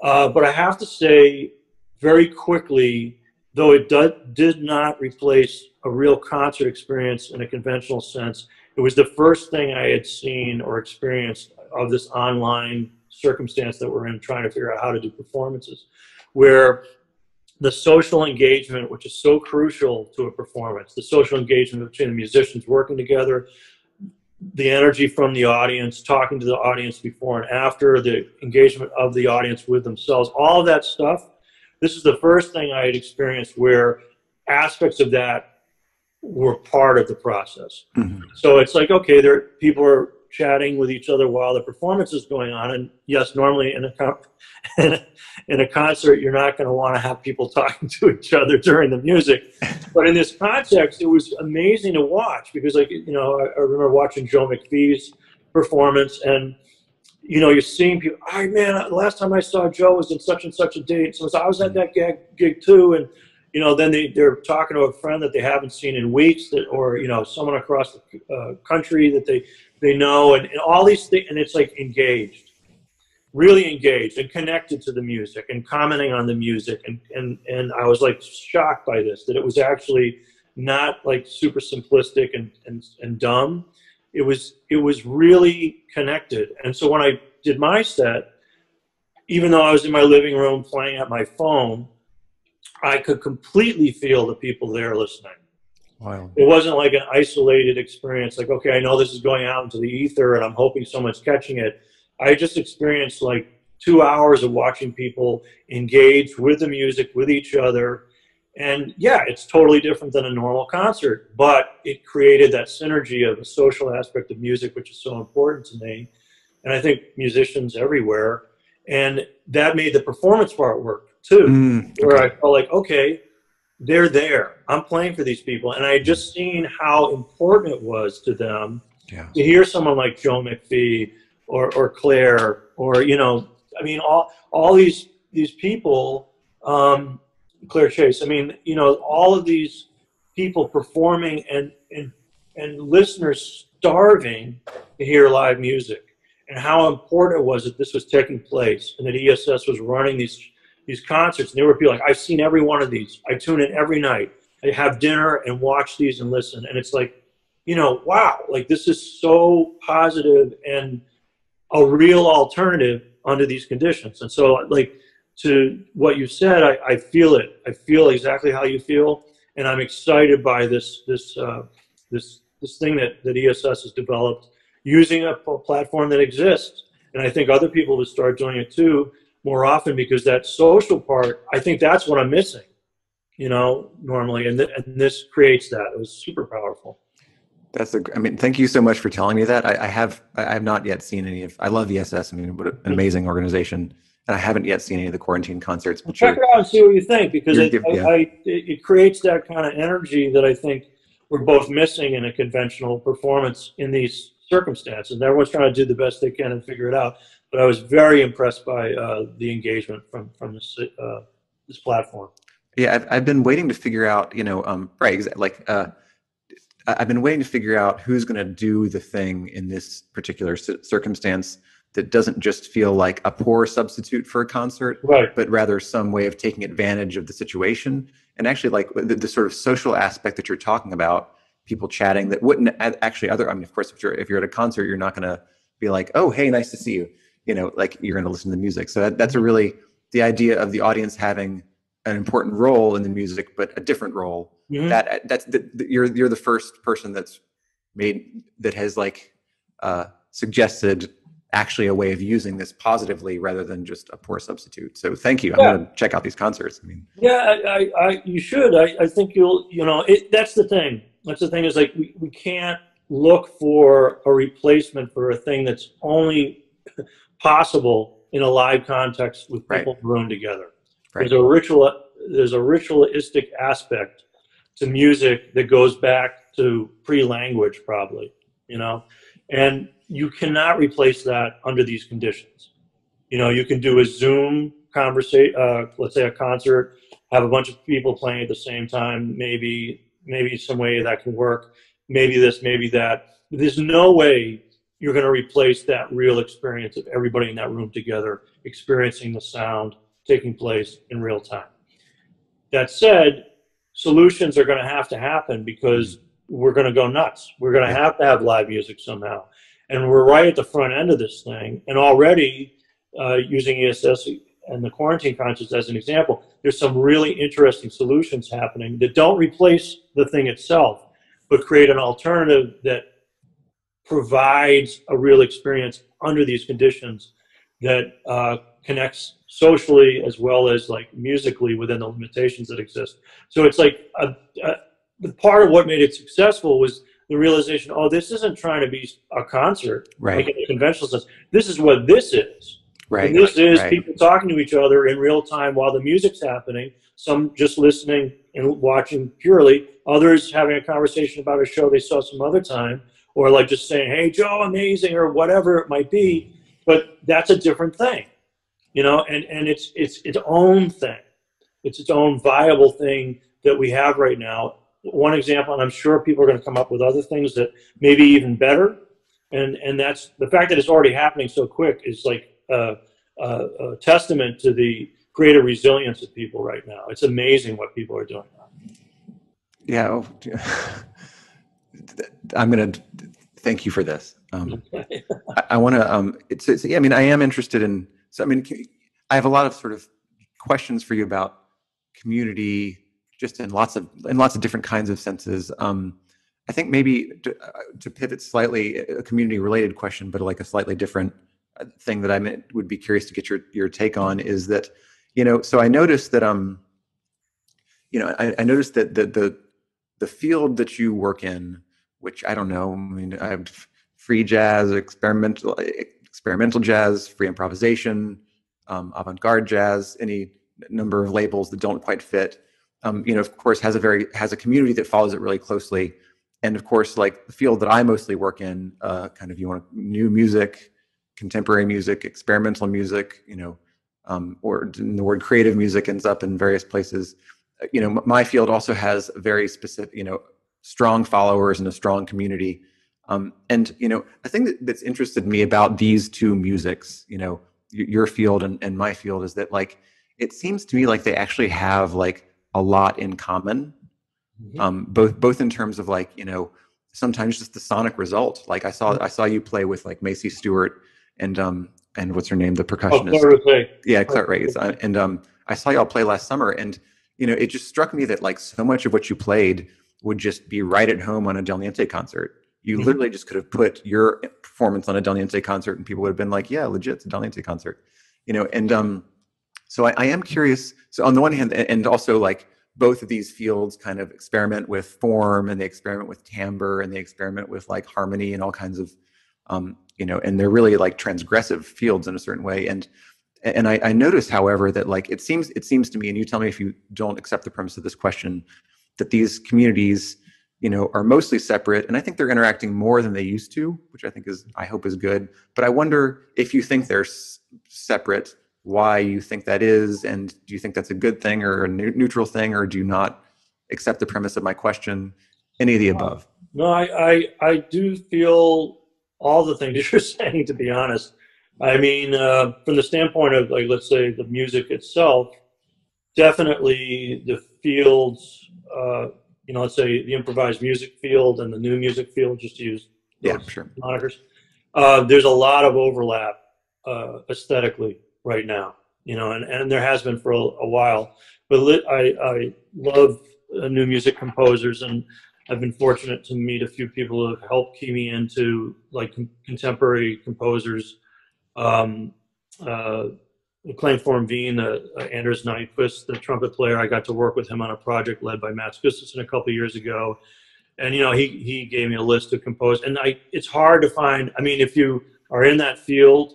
Uh, but I have to say, very quickly, though it do, did not replace a real concert experience in a conventional sense, it was the first thing I had seen or experienced of this online circumstance that we're in trying to figure out how to do performances where the social engagement which is so crucial to a performance the social engagement between the musicians working together the energy from the audience talking to the audience before and after the engagement of the audience with themselves all of that stuff this is the first thing i had experienced where aspects of that were part of the process mm-hmm. so it's like okay there people are chatting with each other while the performance is going on. And yes, normally in a in a, in a concert, you're not going to want to have people *laughs* talking to each other during the music. *laughs* But in this context, it was amazing to watch because, like you know, I, I remember watching Joe McPhee's performance and you know, you're seeing people, all right, man, last time I saw Joe was in such and such a date. So I was at that gig, gig too. And, you know, then they, they're talking to a friend that they haven't seen in weeks that, or, you know, someone across the uh, country that they, they know, and, and all these things, and it's like engaged, really engaged and connected to the music and commenting on the music. And, and, and I was like shocked by this, that it was actually not like super simplistic and, and, and dumb. It was, it was really connected. And so when I did my set, even though I was in my living room playing at my phone, I could completely feel the people there listening. Wow. It wasn't like an isolated experience, like, okay, I know this is going out into the ether and I'm hoping someone's catching it. I just experienced like two hours of watching people engage with the music, with each other. And yeah, it's totally different than a normal concert, but it created that synergy of a social aspect of music, which is so important to me. And I think musicians everywhere. And that made the performance part work too, mm, okay. where I felt like, okay, they're there. I'm playing for these people, and I had just seen how important it was to them yeah. to hear someone like Joe McPhee or or Claire or you know, I mean, all all these these people, um, Claire Chase. I mean, you know, all of these people performing and and and listeners starving to hear live music, and how important it was that this was taking place, and that ESS was running these these concerts, and there were people like, I've seen every one of these. I tune in every night. I have dinner and watch these and listen. And it's like, you know, wow, like this is so positive and a real alternative under these conditions. And so, like, to what you said, I, I feel it. I feel exactly how you feel, and I'm excited by this this uh, this this thing that that ESS has developed using a platform that exists. And I think other people will start doing it too more often because that social part, I think that's what I'm missing, you know, normally. And, th- and this creates that. It was super powerful. That's a, I mean, thank you so much for telling me that. I, I have, I have not yet seen any of, I love ESS. I mean, what an amazing organization. And I haven't yet seen any of the quarantine concerts. But check it out and see what you think because it, yeah. I, I, it creates that kind of energy that I think we're both missing in a conventional performance in these circumstances. And everyone's trying to do the best they can and figure it out but I was very impressed by uh, the engagement from from this uh, this platform. Yeah, I've, I've been waiting to figure out, you know, um, right, like uh, I've been waiting to figure out who's going to do the thing in this particular circumstance that doesn't just feel like a poor substitute for a concert, right. but rather some way of taking advantage of the situation. And actually, like the, the sort of social aspect that you're talking about, people chatting that wouldn't actually other. I mean, of course, if you're if you're at a concert, you're not going to be like, "Oh, hey, nice to see you." you know like you're going to listen to the music so that, that's a really the idea of the audience having an important role in the music but a different role mm-hmm. that that's the, the, you're you're the first person that's made that has like uh, suggested actually a way of using this positively rather than just a poor substitute. So thank you. I'm going to check out these concerts. I mean, yeah, I, I, you should. I, I think you'll, you know, it, that's the thing. That's the thing is like, we, we can't look for a replacement for a thing that's only *laughs* possible in a live context with people right. room together. Right. There's a ritual. There's a ritualistic aspect to music that goes back to pre-language, probably. You know, and you cannot replace that under these conditions. You know, you can do a Zoom conversation, uh, let's say a concert, have a bunch of people playing at the same time, maybe maybe some way that can work, maybe this, maybe that. There's no way you're going to replace that real experience of everybody in that room together experiencing the sound taking place in real time. That said, solutions are going to have to happen because we're going to go nuts. We're going to have to have live music somehow. And we're right at the front end of this thing. And already, uh, using ESS and the quarantine conscience as an example, there's some really interesting solutions happening that don't replace the thing itself, but create an alternative that provides a real experience under these conditions that uh, connects socially as well as like musically within the limitations that exist. So it's like a, a, the part of what made it successful was the realization, oh, this isn't trying to be a concert, right? Like conventional sense. This is what this is. Right. And this is right. people talking to each other in real time while the music's happening. Some just listening and watching purely. Others having a conversation about a show they saw some other time, or like just saying, "Hey, Joe, amazing," or whatever it might be. But that's a different thing you know, and, and it's, it's its own thing. It's its own viable thing that we have right now. One example, and I'm sure people are going to come up with other things that maybe even better. And, and that's the fact that it's already happening so quick is like a, a, a testament to the greater resilience of people right now. It's amazing what people are doing. Yeah. Oh, *laughs* I'm going to thank you for this. Um, *laughs* I, I want to, um, it's, it's, yeah, I mean, I am interested in, so, I mean, I have a lot of sort of questions for you about community, just in lots of in lots of different kinds of senses. Um, I think maybe to, uh, to, pivot slightly, a community related question, but like a slightly different uh, thing that I would be curious to get your your take on is that, you know, so I noticed that um, you know, I, I noticed that the the the field that you work in, which I don't know, I mean, I have free jazz, experimental experimental jazz, free improvisation, um, avant-garde jazz, any number of labels that don't quite fit. Um, you know, of course, has a very has a community that follows it really closely, and of course, like the field that I mostly work in, uh, kind of you want new music, contemporary music, experimental music, you know, um, or the word creative music ends up in various places. Uh, you know, my field also has very specific, you know, strong followers and a strong community um, and you know, a thing that, that's interested me about these two musics, you know, your field and, and my field, is that like it seems to me like they actually have like a lot in common, mm-hmm. um, both both in terms of like you know sometimes just the sonic result. Like I saw mm-hmm. I saw you play with like Macie Stewart and um and what's her name the percussionist? Oh, Claire yeah, Claire Rousay. And um I saw y'all play last summer, and you know it just struck me that like so much of what you played would just be right at home on a Dal Niente concert you mm-hmm. literally just could have put your performance on a Dal Niente concert, and people would have been like, "Yeah, legit, it's a Dal Niente concert," you know. And um, so I, I am curious. So on the one hand, and also like both of these fields kind of experiment with form, and they experiment with timbre, and they experiment with like harmony and all kinds of, um, you know, and they're really like transgressive fields in a certain way. And and I, I notice, however, that like it seems it seems to me, and you tell me if you don't accept the premise of this question, that these communities you know, are mostly separate, and I think they're interacting more than they used to, which I think is, I hope, is good. But I wonder if you think they're s- separate, why you think that is, and do you think that's a good thing or a neutral thing, or do you not accept the premise of my question? Any of the above? No, I, I, I do feel all the things *laughs* you're saying. To be honest, I mean, uh, from the standpoint of like, let's say the music itself, definitely the fields. Uh, you know, let's say the improvised music field and the new music field, just to use yeah, sure. monikers. Uh, there's a lot of overlap uh, aesthetically right now, you know, and, and there has been for a, a while. But I, I love uh, new music composers, and I've been fortunate to meet a few people who have helped key me into like com- contemporary composers. Um, uh, Klangforum Wien, uh, uh, Anders Nyqvist, the trumpet player. I got to work with him on a project led by Mats Gustafsson a couple years ago. And, you know, he, he gave me a list of composers. And I, it's hard to find, I mean, if you are in that field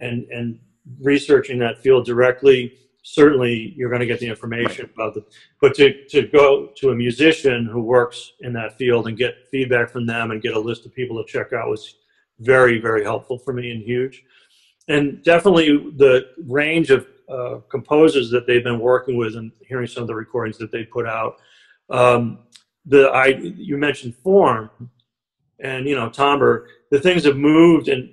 and, and researching that field directly, certainly you're going to get the information about the, but to, to go to a musician who works in that field and get feedback from them and get a list of people to check out was very, very helpful for me and huge. And definitely the range of uh, composers that they've been working with and hearing some of the recordings that they put out. Um, the I you mentioned form, and you know timbre. The things have moved, and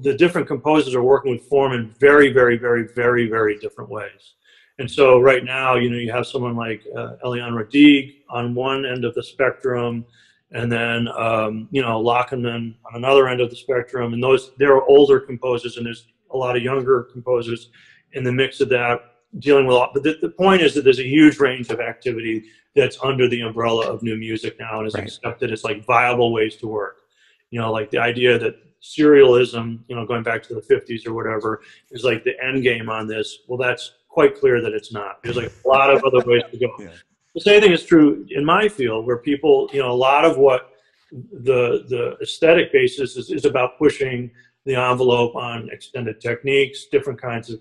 the different composers are working with form in very, very, very, very, very different ways. And so right now, you know, you have someone like uh, Eliane Radigue on one end of the spectrum, and then um, you know Lachenmann on another end of the spectrum. And those they're older composers, and there's a lot of younger composers in the mix of that dealing with. But the, the point is that there's a huge range of activity that's under the umbrella of new music now, and is right. accepted as like viable ways to work. You know, like the idea that serialism, you know, going back to the 50s or whatever, is like the end game on this. Well, that's quite clear that it's not. There's like a lot of other ways to go. Yeah. The same thing is true in my field, where people, you know, a lot of what the the aesthetic basis is, is about pushing the envelope on extended techniques, different kinds of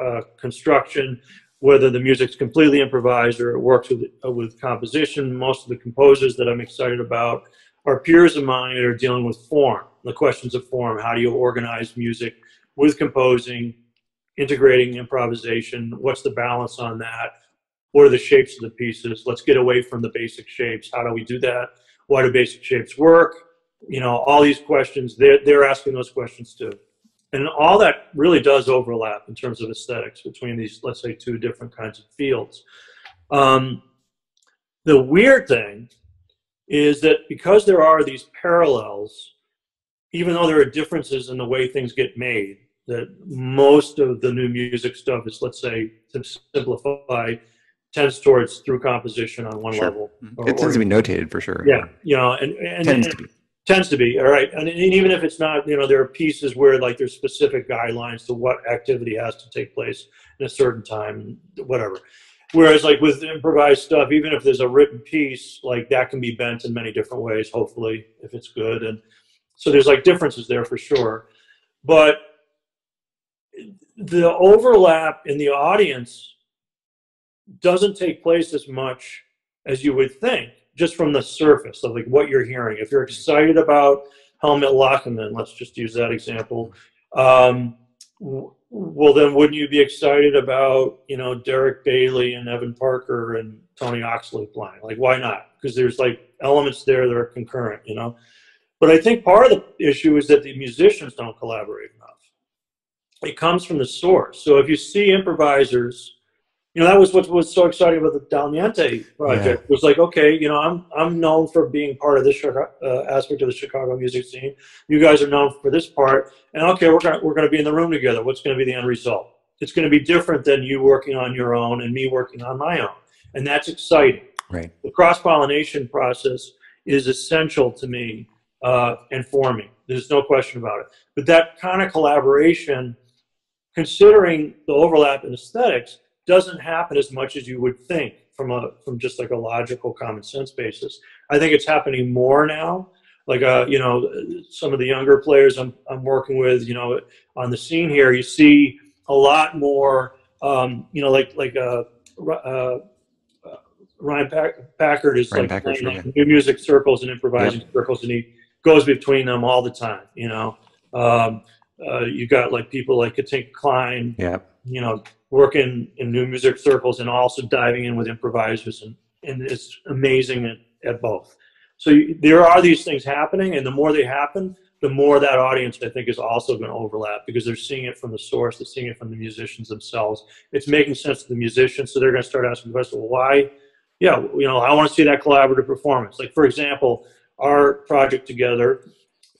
uh, construction, whether the music's completely improvised or it works with uh, with composition. Most of the composers that I'm excited about are peers of mine that are dealing with form, the questions of form. How do you organize music with composing, integrating improvisation? What's the balance on that? What are the shapes of the pieces? Let's get away from the basic shapes. How do we do that? Why do basic shapes work? You know, all these questions, they're, they're asking those questions too. And all that really does overlap in terms of aesthetics between these, let's say, two different kinds of fields. Um, the weird thing is that because there are these parallels, even though there are differences in the way things get made, that most of the new music stuff is, let's say, to simplify, tends towards through composition on one sure. level. Mm-hmm. Or, it tends or, to be notated for sure. Yeah, you know, and, and tends and, to be. Tends to be all right, and, and even if it's not, you know, there are pieces where like there's specific guidelines to what activity has to take place in a certain time, whatever. Whereas, like with improvised stuff, even if there's a written piece, like that can be bent in many different ways. Hopefully, if it's good, and so there's like differences there for sure. But the overlap in the audience doesn't take place as much as you would think, just from the surface of like what you're hearing. If you're excited about Helmut Lachenmann, let's just use that example. Um, well, then wouldn't you be excited about, you know, Derek Bailey and Evan Parker and Tony Oxley playing? Like, why not? Because there's like elements there that are concurrent, you know? But I think part of the issue is that the musicians don't collaborate enough. It comes from the source. So if you see improvisers you know that was what was so exciting about the Dal Niente project. Yeah. was like okay you know i'm i'm known for being part of this uh, aspect of the chicago music scene. You guys are known for this part. And okay we're gonna we're gonna be in the room together. What's gonna be the end result? It's gonna be different than you working on your own and me working on my own. And that's exciting. Right. The cross pollination process is essential to me uh, and for me. There's no question about it. But that kind of collaboration considering the overlap in aesthetics doesn't happen as much as you would think from a from just like a logical common sense basis. I think it's happening more now. Like uh, you know, some of the younger players I'm I'm working with, you know, on the scene here, you see a lot more. Um, you know, like like uh, uh, Ryan Pack- Packard is Ryan like Packard, playing sure, new music circles and improvising yep. circles, and he goes between them all the time. You know, um, uh, you got like people like Katinka Kleijn. Yeah. You know, working in new music circles and also diving in with improvisers and, and it's amazing at, at both. So you, there are these things happening and the more they happen the more that audience i think is also going to overlap because they're seeing it from the source they're seeing it from the musicians themselves. It's making sense to the musicians so they're going to start asking questions well, why? Yeah you know i want to see that collaborative performance. Like for example our project together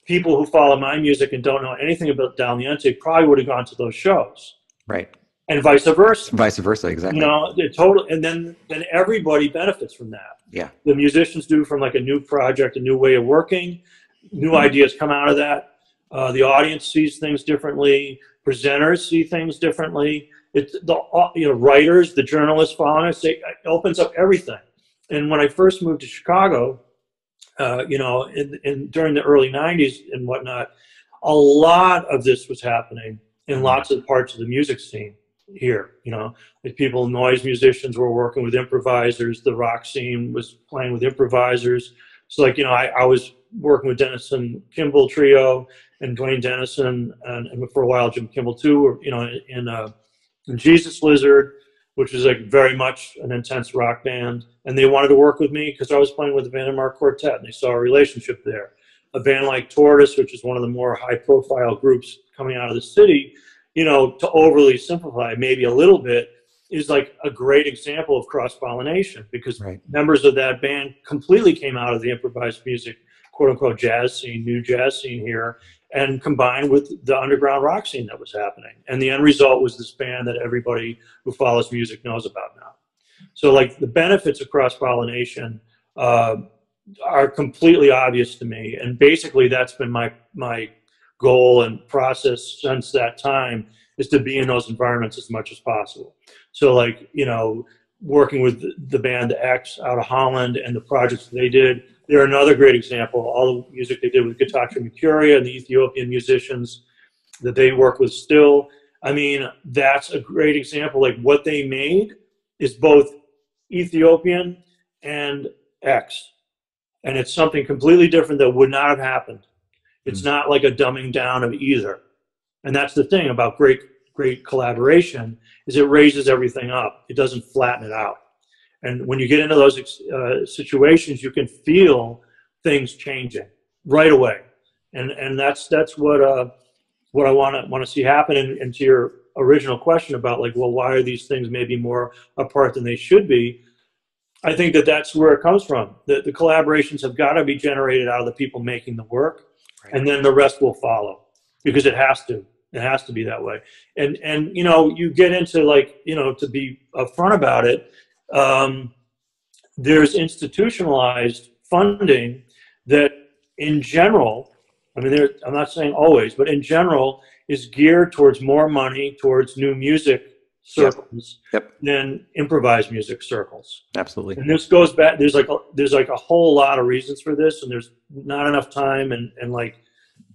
people who follow my music and don't know anything about Dal Niente probably would have gone to those shows. Right and vice versa. Vice versa, exactly. You know, the total, and then then everybody benefits from that. Yeah. The musicians do from like a new project, a new way of working, new mm-hmm. ideas come out of that. Uh, the audience sees things differently. Presenters see things differently. It's the uh, you know writers, the journalists following us. It opens up everything. And when I first moved to Chicago, uh, you know, in, in during the early '90s and whatnot, a lot of this was happening in mm-hmm. lots of parts of the music scene here. You know, like people, noise musicians were working with improvisers. The rock scene was playing with improvisers. So, like, you know, I, I was working with Denison Kimball Trio, and Duane Denison, and, and for a while Jim Kimball too, were, you know, in, uh, in Jesus Lizard, which was like very much an intense rock band, and they wanted to work with me because I was playing with the Vandermark Quartet, and they saw a relationship there. A band like Tortoise, which is one of the more high-profile groups coming out of the city, you know, to overly simplify maybe a little bit, is like a great example of cross pollination because right. members of that band completely came out of the improvised music, quote unquote, jazz scene, new jazz scene here, and combined with the underground rock scene that was happening. And the end result was this band that everybody who follows music knows about now. So, like, the benefits of cross pollination uh, are completely obvious to me. And basically, that's been my, my goal and process since that time is to be in those environments as much as possible. So, like, you know, working with the band Ex out of Holland and the projects they did, they're another great example. All the music they did with Getatchew Mekuria and the Ethiopian musicians that they work with still. I mean, that's a great example. Like, what they made is both Ethiopian and Ex. And it's something completely different that would not have happened. It's mm-hmm. not like a dumbing down of either. And that's the thing about great great collaboration is it raises everything up. It doesn't flatten it out. And when you get into those uh, situations, you can feel things changing right away. And and that's that's what uh, what I want to want to see happen. And, and to your original question about like, well, why are these things maybe more apart than they should be? I think that that's where it comes from. That the collaborations have got to be generated out of the people making the work. And then the rest will follow because it has to. It has to be that way. And and you know, you get into like you know to be upfront about it. Um, there's institutionalized funding that, in general, I mean, there, I'm not saying always, but in general, is geared towards more money towards new music circles yep. Yep. than improvised music circles. Absolutely. And this goes back. There's like a, there's like a whole lot of reasons for this, and there's not enough time, and and like,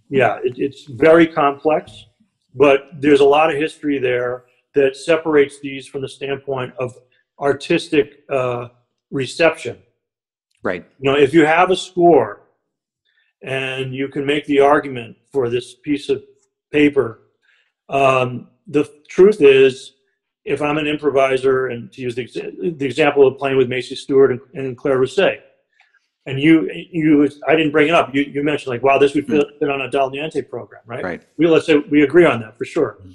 yeah, it, it's very complex. But there's a lot of history there that separates these from the standpoint of artistic uh, reception. Right. You know, if you have a score and you can make the argument for this piece of paper, um, the truth is, if I'm an improviser, and to use the, the example of playing with Macie Stewart and, and Claire Rousay, and you you I didn't bring it up. You, you mentioned like, wow, this would fit, fit on a Dal Niente program, right? Right. We let's say we agree on that for sure. Mm-hmm.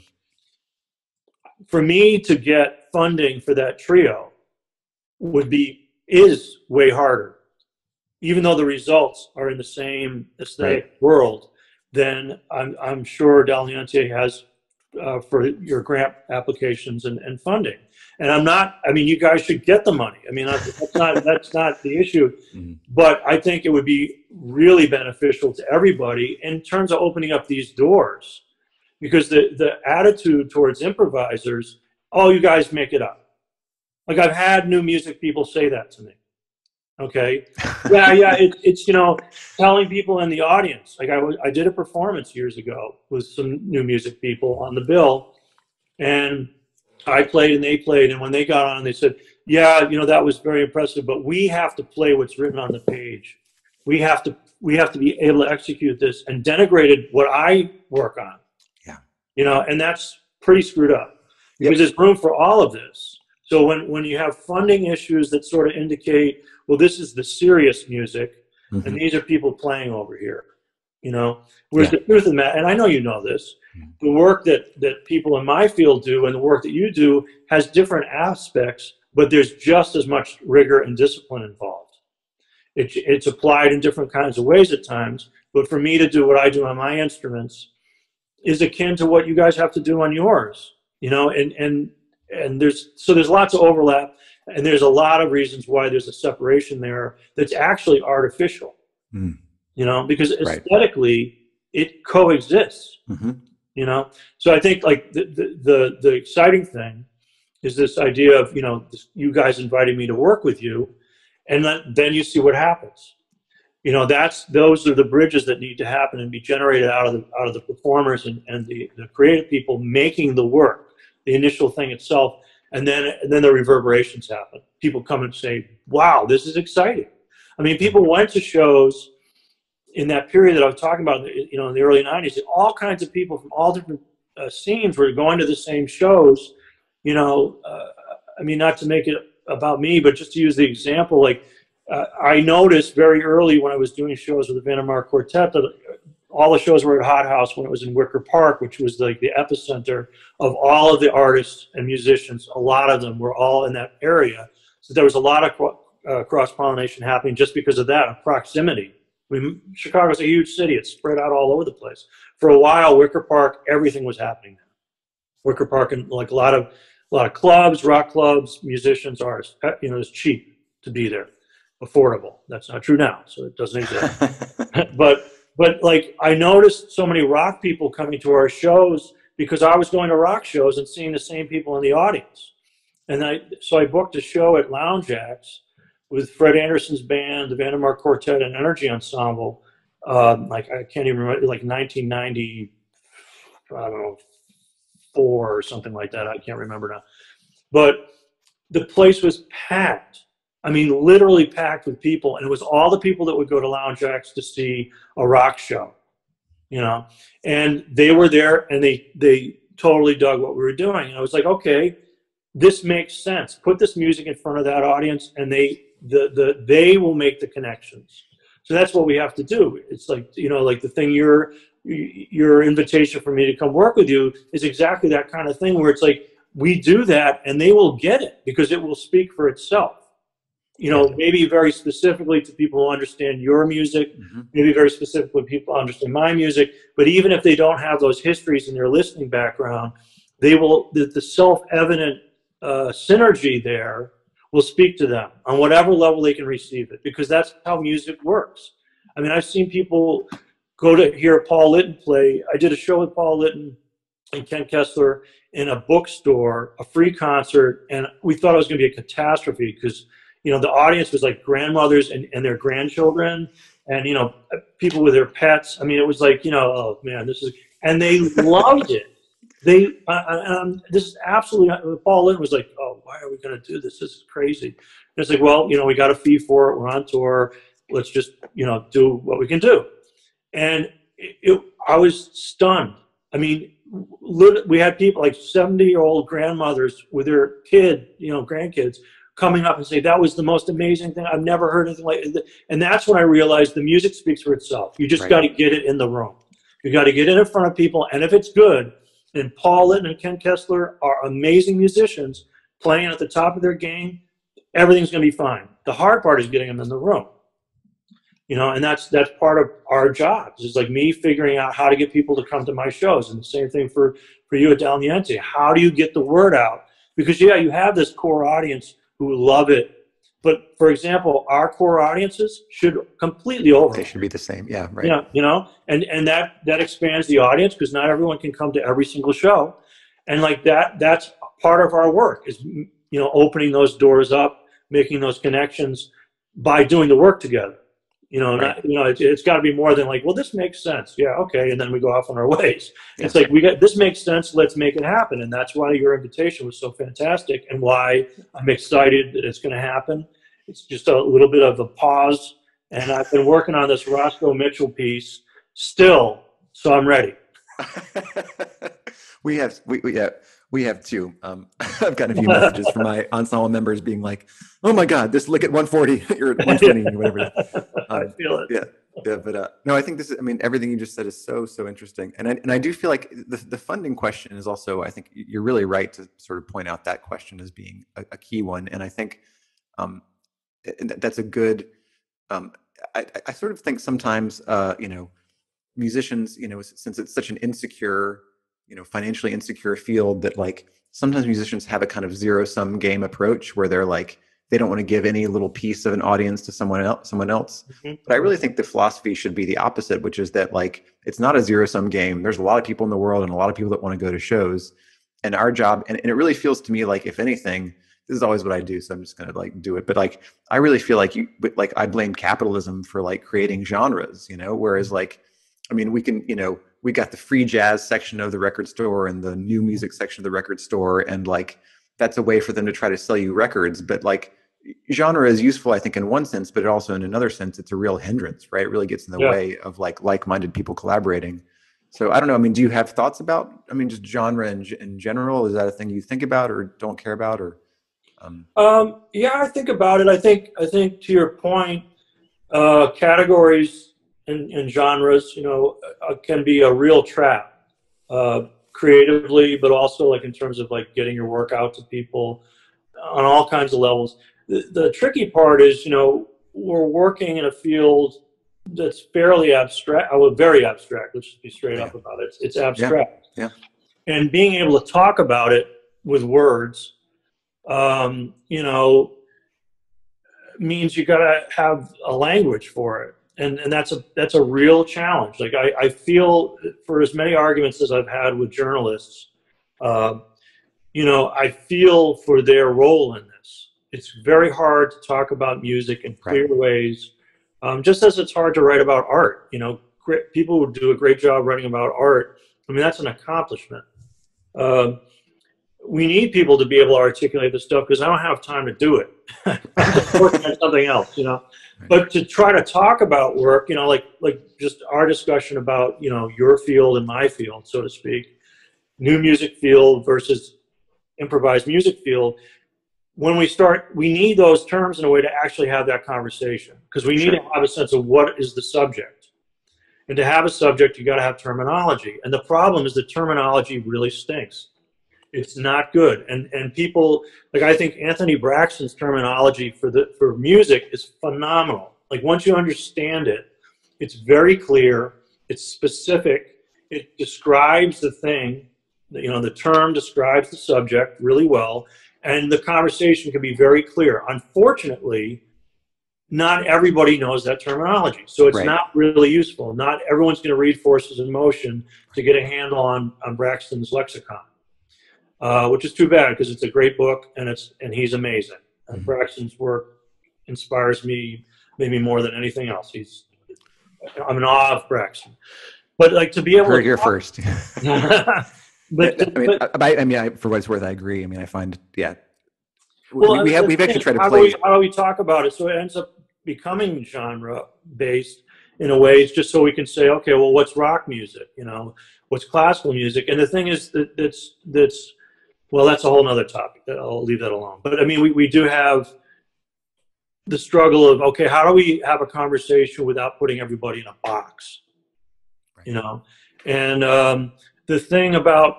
For me to get funding for that trio would be is way harder, even though the results are in the same aesthetic right. world. Then I'm I'm sure Dal Niente has uh, for your grant applications and, and funding. And I'm not. I mean, you guys should get the money. I mean, that's not that's not the issue. Mm-hmm. But I think it would be really beneficial to everybody in terms of opening up these doors, because the the attitude towards improvisers, oh, you guys make it up. Like I've had new music people say that to me. Okay. Yeah, yeah. It, it's you know telling people in the audience. Like I, I did a performance years ago with some new music people on the bill, and I played and they played, and when they got on, they said, "Yeah, you know that was very impressive, but we have to play what's written on the page. We have to we have to be able to execute this." And denigrated what I work on. Yeah. You know, and that's pretty screwed up because there's room for all of this. So when when you have funding issues that sort of indicate, well, this is the serious music, mm-hmm. and these are people playing over here. You know, whereas yeah. the truth of the matter, and I know you know this, the work that that people in my field do and the work that you do has different aspects but there's just as much rigor and discipline involved it, it's applied in different kinds of ways at times but for me to do what i do on my instruments is akin to what you guys have to do on yours you know and and and there's so there's lots of overlap and there's a lot of reasons why there's a separation there that's actually artificial. Mm. you know because aesthetically right. it coexists. Mm-hmm. You know? So i think like the the the, the exciting thing is this idea of you know this, you guys inviting me to work with you and then, then you see what happens. You know that's those are the bridges that need to happen and be generated out of the out of the performers and, and the, the creative people making the work the initial thing itself and then and then the reverberations happen people come and say wow this is exciting i mean people went to shows in that period that I was talking about, you know, in the early '90s, all kinds of people from all different uh, scenes were going to the same shows. You know, uh, I mean, not to make it about me, but just to use the example, like uh, I noticed very early when I was doing shows with the Vandermark Quartet that all the shows were at Hot House when it was in Wicker Park, which was like the epicenter of all of the artists and musicians. A lot of them were all in that area. So there was a lot of uh, cross pollination happening just because of that proximity. I mean, Chicago's a huge city; it's spread out all over the place. For a while, Wicker Park, everything was happening there. Wicker Park and like a lot of a lot of clubs, rock clubs, musicians, artists. You know, it's cheap to be there, affordable. That's not true now, so it doesn't exist. *laughs* but but like I noticed so many rock people coming to our shows because I was going to rock shows and seeing the same people in the audience. And I so I booked a show at Lounge Ax with Fred Anderson's band, the Vandermark Quartet and NRG Ensemble. Um, like I can't even remember, like 1990, I don't know, four or something like that. I can't remember now. But the place was packed I mean, literally packed with people, and it was all the people that would go to Lounge Ax to see a rock show, you know, and they were there, and they they totally dug what we were doing, and I was like, okay, this makes sense. Put this music in front of that audience, and they the the they will make the connections. So that's what we have to do. It's like you know, like the thing your your invitation for me to come work with you is exactly that kind of thing, where it's like we do that, and they will get it because it will speak for itself you know, maybe very specifically to people who understand your music, mm-hmm. maybe very specifically people understand my music. But even if they don't have those histories in their listening background, they will the, the self-evident uh, synergy there will speak to them on whatever level they can receive it, because that's how music works. I mean, I've seen people go to hear Paul Lytton play. I did a show with Paul Lytton and Kent Kessler in a bookstore, a free concert, and we thought it was going to be a catastrophe because you know the audience was like grandmothers and, and their grandchildren and you know people with their pets. I mean it was like you know oh man this is and they loved it. They uh, um, this is absolutely Paul Lytton was like oh why are we going to do this? This is crazy. And it's like well you know we got a fee for it. We're on tour. Let's just you know do what we can do. And it, it, i was stunned. I mean we had people like 70 year old grandmothers with their kid you know grandkids coming up and say that was the most amazing thing I've never heard anything like it. And that's when I realized the music speaks for itself. You just right. got to get it in the room. You got to get it in front of people, and if it's good, and Paul Lytton and Kent Kessler are amazing musicians playing at the top of their game, everything's going to be fine. The hard part is getting them in the room. You know, and that's that's part of our jobs. It's like me figuring out how to get people to come to my shows, and the same thing for for you at Dal How do you get the word out? Because yeah, you have this core audience who love it. But for example, our core audiences should completely over. They should be the same. Yeah, right. Yeah, you know, and and that that expands the audience because not everyone can come to every single show, and like that that's part of our work is you know opening those doors up, making those connections by doing the work together. You know, right. not, you know, it, has got to be more than like, well, this makes sense. Yeah, okay, and then we go off on our ways. Yes. It's like we got this makes sense. Let's make it happen, and that's why your invitation was so fantastic, and why I'm excited that it's going to happen. It's just a little bit of a pause, and I've been working on this Roscoe Mitchell piece still, so I'm ready. *laughs* we have we, we yeah we have two. Um, *laughs* I've gotten a few messages from my ensemble members being like, "Oh my God, this look at 140 *laughs* or 120 or whatever." *laughs* Um, I feel it. Yeah, yeah. But uh, no, I think this is. I mean, everything you just said is so so interesting, and I, and I do feel like the the funding question is also. I think you're really right to sort of point out that question as being a, a key one, and I think um, that's a good. Um, I, I sort of think sometimes, uh, you know, musicians, you know, since it's such an insecure you know financially insecure field that like sometimes musicians have a kind of zero sum game approach where they're like they don't want to give any little piece of an audience to someone else someone else mm-hmm. but i really think the philosophy should be the opposite which is that like it's not a zero sum game there's a lot of people in the world and a lot of people that want to go to shows and our job and, and it really feels to me like if anything this is always what i do so i'm just going to like do it but like i really feel like you but like i blame capitalism for like creating genres you know whereas mm-hmm. like i mean we can you know we got the free jazz section of the record store and the new music section of the record store and like that's a way for them to try to sell you records but like genre is useful, I think, in one sense, but also in another sense, it's a real hindrance, right? It really gets in the yeah. way of like like-minded people collaborating. So I don't know. I mean, do you have thoughts about? I mean, just genre in, in general. Is that a thing you think about or don't care about, or? Um... Um, yeah, I think about it. I think I think to your point, uh, categories and, and, genres, you know, uh, can be a real trap, uh, creatively, but also like in terms of like getting your work out to people on all kinds of levels. The, the tricky part is, you know, we're working in a field that's fairly abstract, I well, very abstract. Let's just be straight yeah. up about it. It's, it's abstract. Yeah. yeah. And being able to talk about it with words, um, you know, means you got to have a language for it. And, and that's a that's a real challenge. Like I, I feel for as many arguments as I've had with journalists, uh, you know, I feel for their role in this. It's very hard to talk about music in clear right. ways um, just as it's hard to write about art, you know, great, people would do a great job writing about art. I mean, that's an accomplishment. Um, we need people to be able to articulate this stuff because I don't have time to do it. Working on something else, you know. But to try to talk about work, you know, like like just our discussion about you know your field and my field, so to speak, new music field versus improvised music field when we start, we need those terms in a way to actually have that conversation because we need sure. to have a sense of what is the subject. And to have a subject, you got to have terminology. And the problem is the terminology really stinks. It's not good. And and people like I think Anthony Braxton's terminology for the for music is phenomenal. Like once you understand it, it's very clear, it's specific, it describes the thing, you know, the term describes the subject really well and the conversation can be very clear. Unfortunately, not everybody knows that terminology, so it's right. not really useful. Not everyone's going to read Forces in Motion to get a handle on on Braxton's lexicon, uh, which is too bad because it's a great book and it's and he's amazing. And mm-hmm. Braxton's work inspires me maybe more than anything else. He's I'm in awe of Braxton, but like to be able Heard to here first. *laughs* But, *laughs* I mean, but, I, I, mean, I, for what it's worth, I agree. I mean, I find, yeah, well, we, have, we've actually tried to how play. Do we, how do we talk about it? So it ends up becoming genre based in a way, it's just so we can say, okay, well, what's rock music? You know, what's classical music? And the thing is that that's that's well, that's a whole other topic. I'll leave that alone. But I mean, we, we do have the struggle of okay, how do we have a conversation without putting everybody in a box? Right. You know, and um, the thing about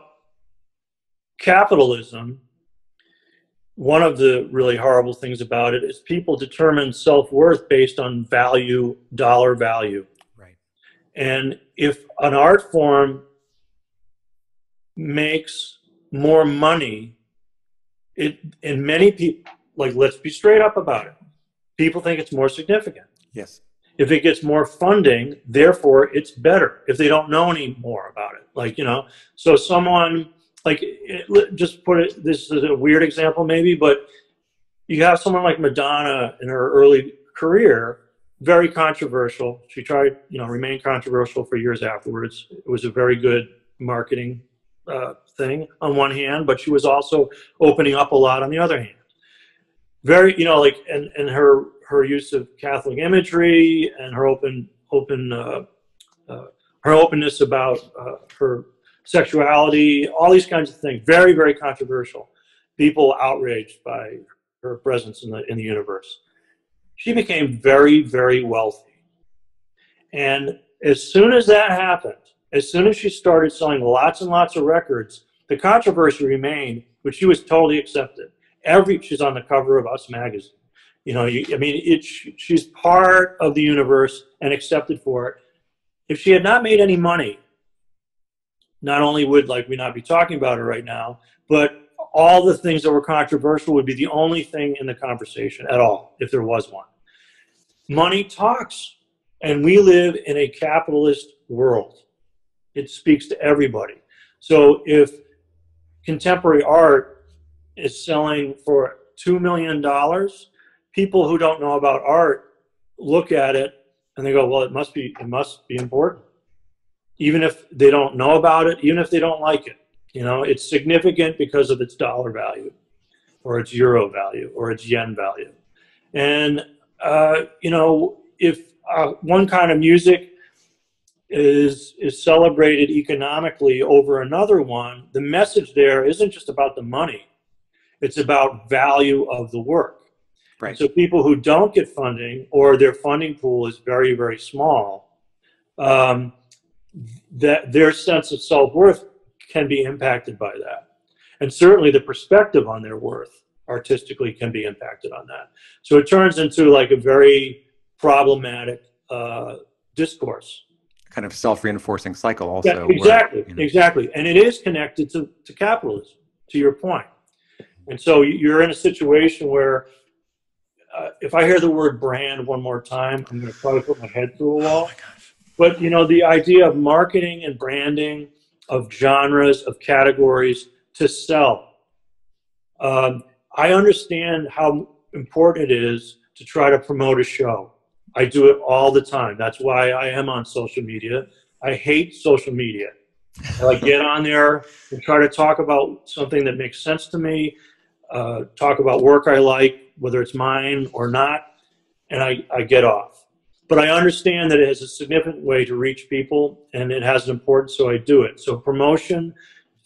capitalism, one of the really horrible things about it is people determine self worth based on value, dollar value. Right. And if an art form makes more money, it and many people like let's be straight up about it. People think it's more significant. Yes. If it gets more funding, therefore it's better if they don't know any more about it. Like, you know, so someone, like, it, just put it, this is a weird example maybe, but you have someone like Madonna in her early career, very controversial. She tried, you know, remain controversial for years afterwards. It was a very good marketing uh, thing on one hand, but she was also opening up a lot on the other hand. Very, you know, like, and, and her her use of Catholic imagery and her open open uh, uh, her openness about uh, her sexuality, all these kinds of things, very very controversial. People outraged by her presence in the in the universe. She became very very wealthy, and as soon as that happened, as soon as she started selling lots and lots of records, the controversy remained, but she was totally accepted. Every she's on the cover of Us magazine you know, you, I mean, it, she's part of the universe and accepted for it. If she had not made any money, not only would like we not be talking about her right now, but all the things that were controversial would be the only thing in the conversation at all, if there was one. Money talks, and we live in a capitalist world. It speaks to everybody. So if contemporary art is selling for $2 million, people who don't know about art look at it and they go, well, it must be, it must be important. Even if they don't know about it, even if they don't like it, you know, it's significant because of its dollar value or its euro value or its yen value. And, uh, you know, if uh, one kind of music is, is celebrated economically over another one, the message there isn't just about the money, it's about value of the work. Right. So people who don't get funding or their funding pool is very, very small, um, that their sense of self-worth can be impacted by that. And certainly the perspective on their worth artistically can be impacted on that. So it turns into like a very problematic uh, discourse. Kind of self-reinforcing cycle also. Yeah, exactly, where, you know, exactly. And it is connected to, to capitalism, to your. And so you're in a situation where uh, if I hear the word brand one more time, I'm going to probably put my head through a wall. But you know, the idea of marketing and branding, of genres, of categories to sell. Um, I understand how important it is to try to promote a show. I do it all the time. That's why I am on social media. I hate social media. I get on there and try to talk about something that makes sense to me, uh, talk about work I like, whether it's mine or not, and I, I get off. But I understand that it has a significant way to reach people and it has an importance, so I do it. So promotion,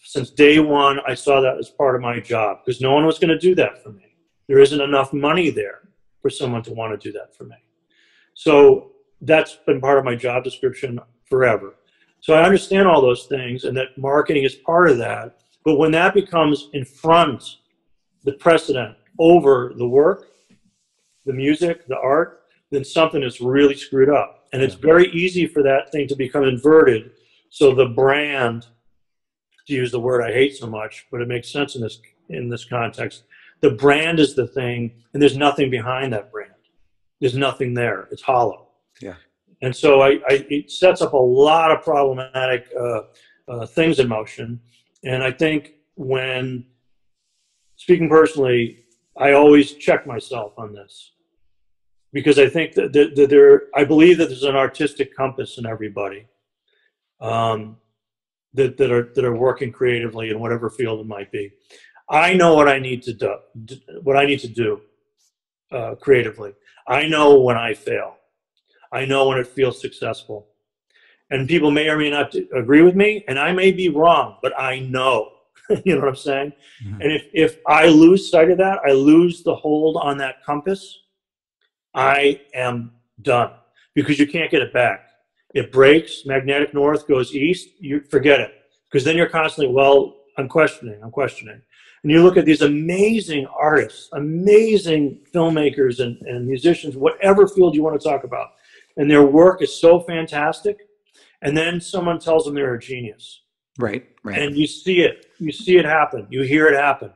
since day one, I saw that as part of my job because no one was going to do that for me. There isn't enough money there for someone to want to do that for me. So that's been part of my job description forever. So I understand all those things and that marketing is part of that. But when that becomes in front, the precedent over the work, the music, the art, then something is really screwed up. And it's very easy for that thing to become inverted. So the brand, to use the word I hate so much, but it makes sense in this in this context, the brand is the thing, and there's nothing behind that brand. There's nothing there. It's hollow. Yeah. And so I, I it sets up a lot of problematic uh, uh, things in motion. And I think when speaking personally, I always check myself on this because I think that, that, that there, I believe that there's an artistic compass in everybody um, that, that are that are working creatively in whatever field it might be. I know what I need to do, what I need to do uh, creatively. I know when I fail. I know when it feels successful. And people may or may not agree with me, and I may be wrong, but I know. *laughs* you know what I'm saying? Mm-hmm. And if, if I lose sight of that, I lose the hold on that compass, I am done because you can't get it back. It breaks, magnetic north goes east, you forget it. Because then you're constantly, well, I'm questioning, I'm questioning. And you look at these amazing artists, amazing filmmakers and, and musicians, whatever field you want to talk about. And their work is so fantastic. And then someone tells them they're a genius. Right, right. And you see it. You see it happen. You hear it happen.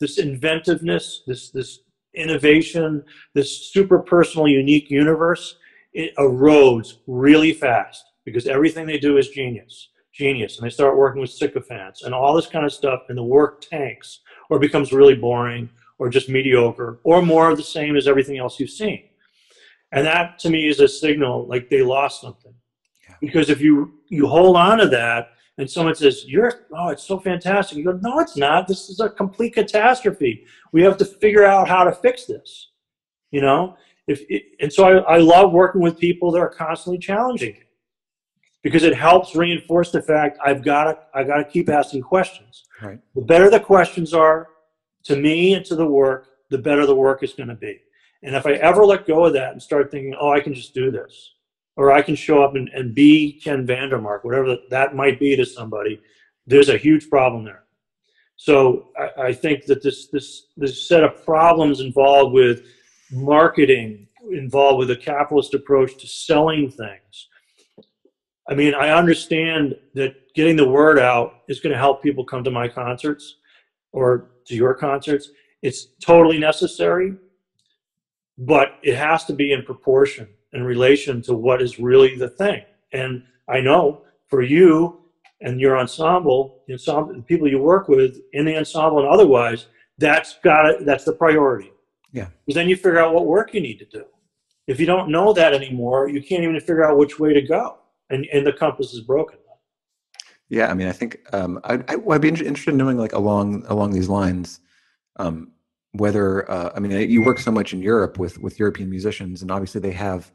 This inventiveness, this this innovation, this super personal, unique universe, it erodes really fast because everything they do is genius. Genius. And they start working with sycophants and all this kind of stuff, and the work tanks or becomes really boring or just mediocre or more of the same as everything else you've seen. And that to me is a signal like they lost something. Yeah. Because if you you hold on to that and someone says, You're oh, it's so fantastic. You go, No, it's not. This is a complete catastrophe. We have to figure out how to fix this. You know? If it, and so I, I love working with people that are constantly challenging because it helps reinforce the fact I've got to I got to keep asking questions. Right. The better the questions are to me and to the work, the better the work is going to be. And if I ever let go of that and start thinking, oh, I can just do this, or I can show up and, and be Ken Vandermark, whatever that might be to somebody, there's a huge problem there. So I, I think that this this this set of problems involved with marketing, involved with a capitalist approach to selling things. I mean, I understand that getting the word out is going to help people come to my concerts or to your concerts. It's totally necessary, but it has to be in proportion in relation to what is really the thing. And I know for you and your ensemble, the ensemble, the people you work with in the ensemble and otherwise, that's got it. That's the priority. Yeah. Because then you figure out what work you need to do. If you don't know that anymore, you can't even figure out which way to go, and and the compass is broken. Yeah, I mean, I think um, I, I, would be interested in knowing, like along along these lines, um, whether uh, I mean you work so much in Europe with with European musicians, and obviously they have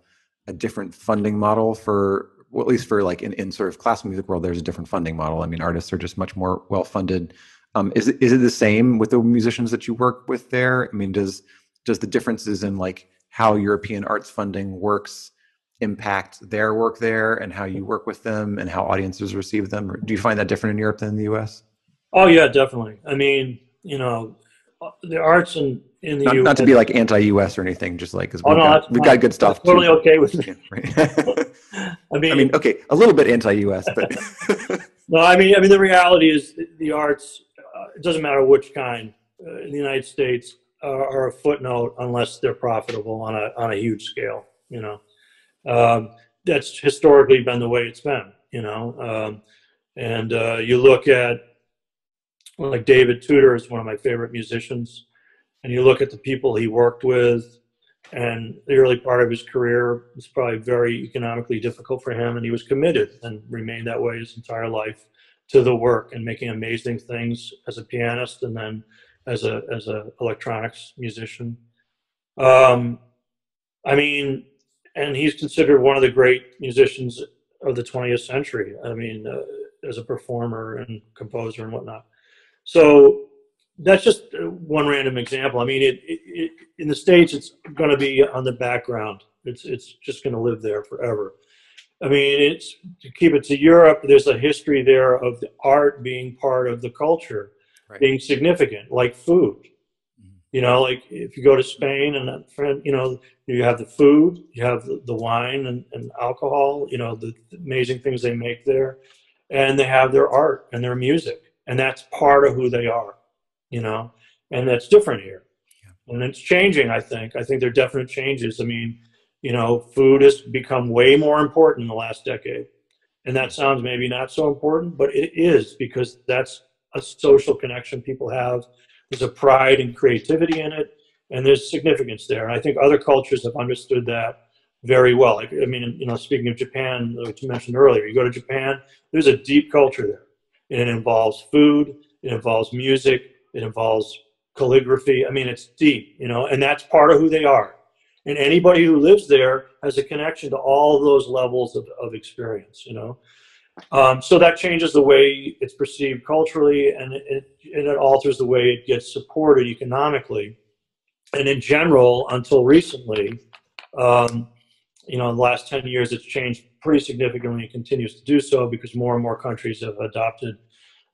a different funding model for well, at least for like in, in sort of classical music world, there's a different funding model. I mean, artists are just much more well funded. Um, is it is it the same with the musicians that you work with there? I mean, does does the differences in like how European arts funding works impact their work there and how you work with them and how audiences receive them? Or do you find that different in Europe than in the U.S.? Oh yeah, definitely. I mean, you know, the arts in in the not, US, not to be like anti-US or anything, just like because Oh, we've, no, got, we've got good stuff. Totally okay with *laughs* me. Right. *laughs* I mean, I mean, okay, a little bit anti-US, but *laughs* no, I mean, I mean, the reality is the arts. Uh, it doesn't matter which kind uh, in the United States are, are a footnote unless they're profitable on a on a huge scale. You know, um, that's historically been the way it's been. You know, um, and uh, you look at like David Tudor is one of my favorite musicians, and you look at the people he worked with, and the early part of his career was probably very economically difficult for him, and he was committed and remained that way his entire life to the work and making amazing things as a pianist and then as a as a electronics musician. Um, I mean, and he's considered one of the great musicians of the 20th century. I mean, uh, as a performer and composer and whatnot. So that's just uh, one random example. I mean, it, it, it in the states, it's going to be on the background. It's it's just going to live there forever. I mean, it's to keep it to Europe. There's a history there of the art being part of the culture, Right. being significant, like food. You know, like if you go to Spain and that friend, you know, you have the food, you have the, the wine and, and alcohol. You know, the, the amazing things they make there, and they have their art and their music, and that's part of who they are. You know, and that's different here, and it's changing. I think. I think there are definite changes. I mean, you know, food has become way more important in the last decade. And that mm-hmm. sounds maybe not so important, but it is because that's a social connection people have. There's a pride and creativity in it, and there's significance there. And I think other cultures have understood that very well. I mean, you know, speaking of Japan, which you mentioned earlier, you go to Japan, there's a deep culture there. And it involves food, it involves music, it involves calligraphy. I mean, it's deep, you know, and that's part of who they are and anybody who lives there has a connection to all those levels of, of experience you know um, so that changes the way it's perceived culturally and it, and it alters the way it gets supported economically and in general until recently um, you know in the last 10 years it's changed pretty significantly and continues to do so because more and more countries have adopted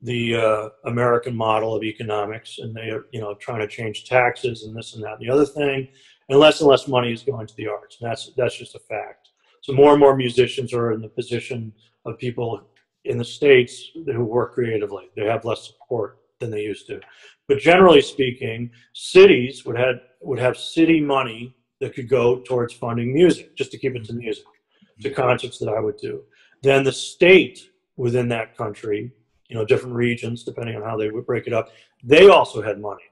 the uh, American model of economics, and they are, you know, trying to change taxes and this and that and the other thing, and less and less money is going to the arts, and that's that's just a fact. So more and more musicians are in the position of people in the states who work creatively. They have less support than they used to, but generally speaking, cities would have would have city money that could go towards funding music, just to keep it to music, to mm-hmm. concerts that I would do. Then the state within that country you know, different regions, depending on how they would break it up. They also had money.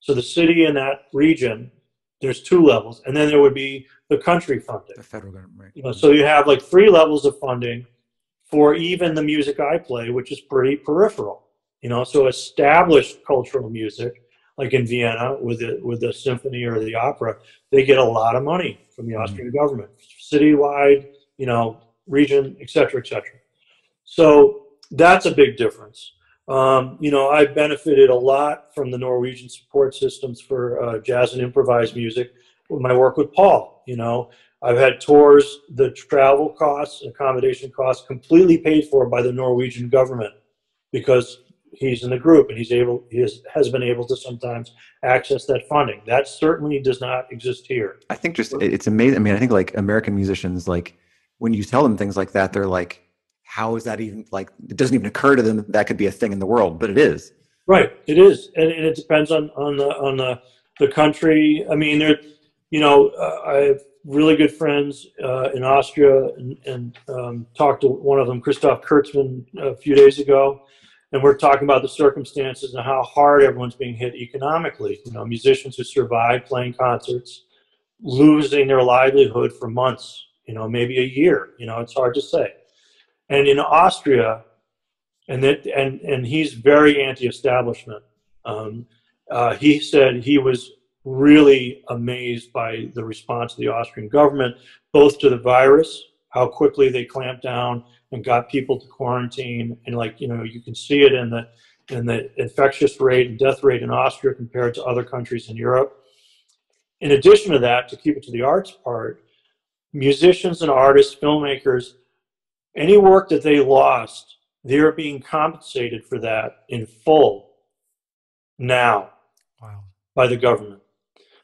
So the city in that region, there's two levels, and then there would be the country funding. the federal government, right? You know, so you have like three levels of funding for even the music I play, which is pretty peripheral. You know, so established cultural music, like in Vienna with the with the symphony or the opera, they get a lot of money from the Austrian government, citywide, you know, region, et cetera, et cetera. So that's a big difference. Um, you know, I've benefited a lot from the Norwegian support systems for uh, jazz and improvised music with my work with Paal. You know, I've had tours, the travel costs, accommodation costs completely paid for by the Norwegian government because he's in the group and he's able, he has, has been able to sometimes access that funding. That certainly does not exist here. I think just it's amazing. I mean, I think like American musicians, like when you tell them things like that, they're like, "How is that even like?" It doesn't even occur to them that, that could be a thing in the world, but it is. Right, it is, and, and it depends on on the on the the country. I mean, there, you know, uh, I have really good friends uh, in Austria, and, and um, talked to one of them, Christof Kurzmann, a few days ago, and we're talking about the circumstances and how hard everyone's being hit economically. You know, musicians who survive playing concerts, losing their livelihood for months. You know, maybe a year. You know, it's hard to say. And in Austria, and that and and he's very anti-establishment. Um, uh, he said he was really amazed by the response of the Austrian government, both to the virus, how quickly they clamped down and got people to quarantine, and like you know, you can see it in the in the infectious rate and death rate in Austria compared to other countries in Europe. In addition to that, to keep it to the arts part, musicians and artists, filmmakers, any work that they lost, they're being compensated for that in full now wow. by the government.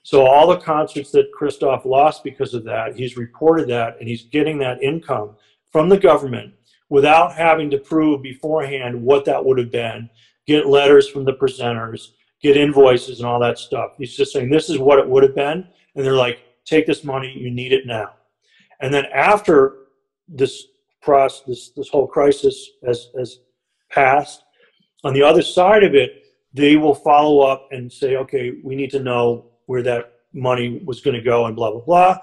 So all the concerts that Christof lost because of that, he's reported that and he's getting that income from the government without having to prove beforehand what that would have been, get letters from the presenters, get invoices and all that stuff. He's just saying this is what it would have been. And they're like, take this money, you need it now. And then after this process, this, this whole crisis has, has passed, on the other side of it, they will follow up and say, okay, we need to know where that money was going to go and blah, blah, blah.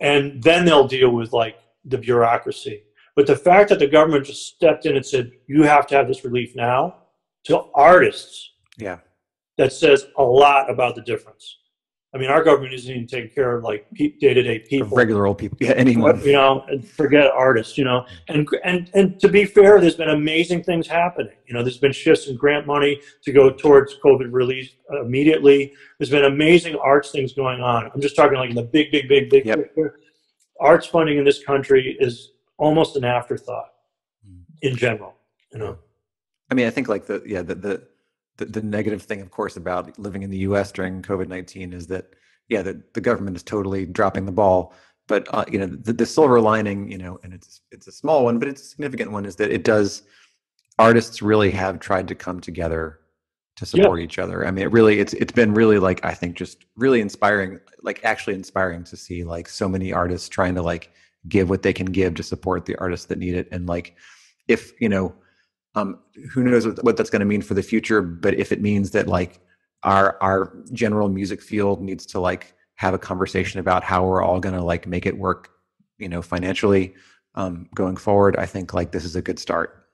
And then they'll deal with like the bureaucracy. But the fact that the government just stepped in and said, you have to have this relief now to artists. Yeah. That says a lot about the difference. I mean, our government isn't even taking care of like day to day people, regular old people, yeah, anyone. You know, and forget artists. You know, and and and to be fair, there's been amazing things happening. You know, there's been shifts in grant money to go towards COVID relief immediately. There's been amazing arts things going on. I'm just talking like in the big, big, big, big yep. picture. Arts funding in this country is almost an afterthought hmm. in general. You know, I mean, I think like the yeah the the the, the negative thing, of course, about living in the U.S. during COVID nineteen is that yeah, the, the government is totally dropping the ball. But uh, you know, the, the silver lining, you know, and it's it's a small one, but it's a significant one, is that it does. Artists really have tried to come together to support yeah. each other. I mean, it really it's it's been really like I think just really inspiring, like actually inspiring to see like so many artists trying to like give what they can give to support the artists that need it, and like if you know um, who knows what, what that's going to mean for the future? But if it means that like our our general music field needs to like have a conversation about how we're all going to like make it work, you know, financially um, going forward, I think like this is a good start.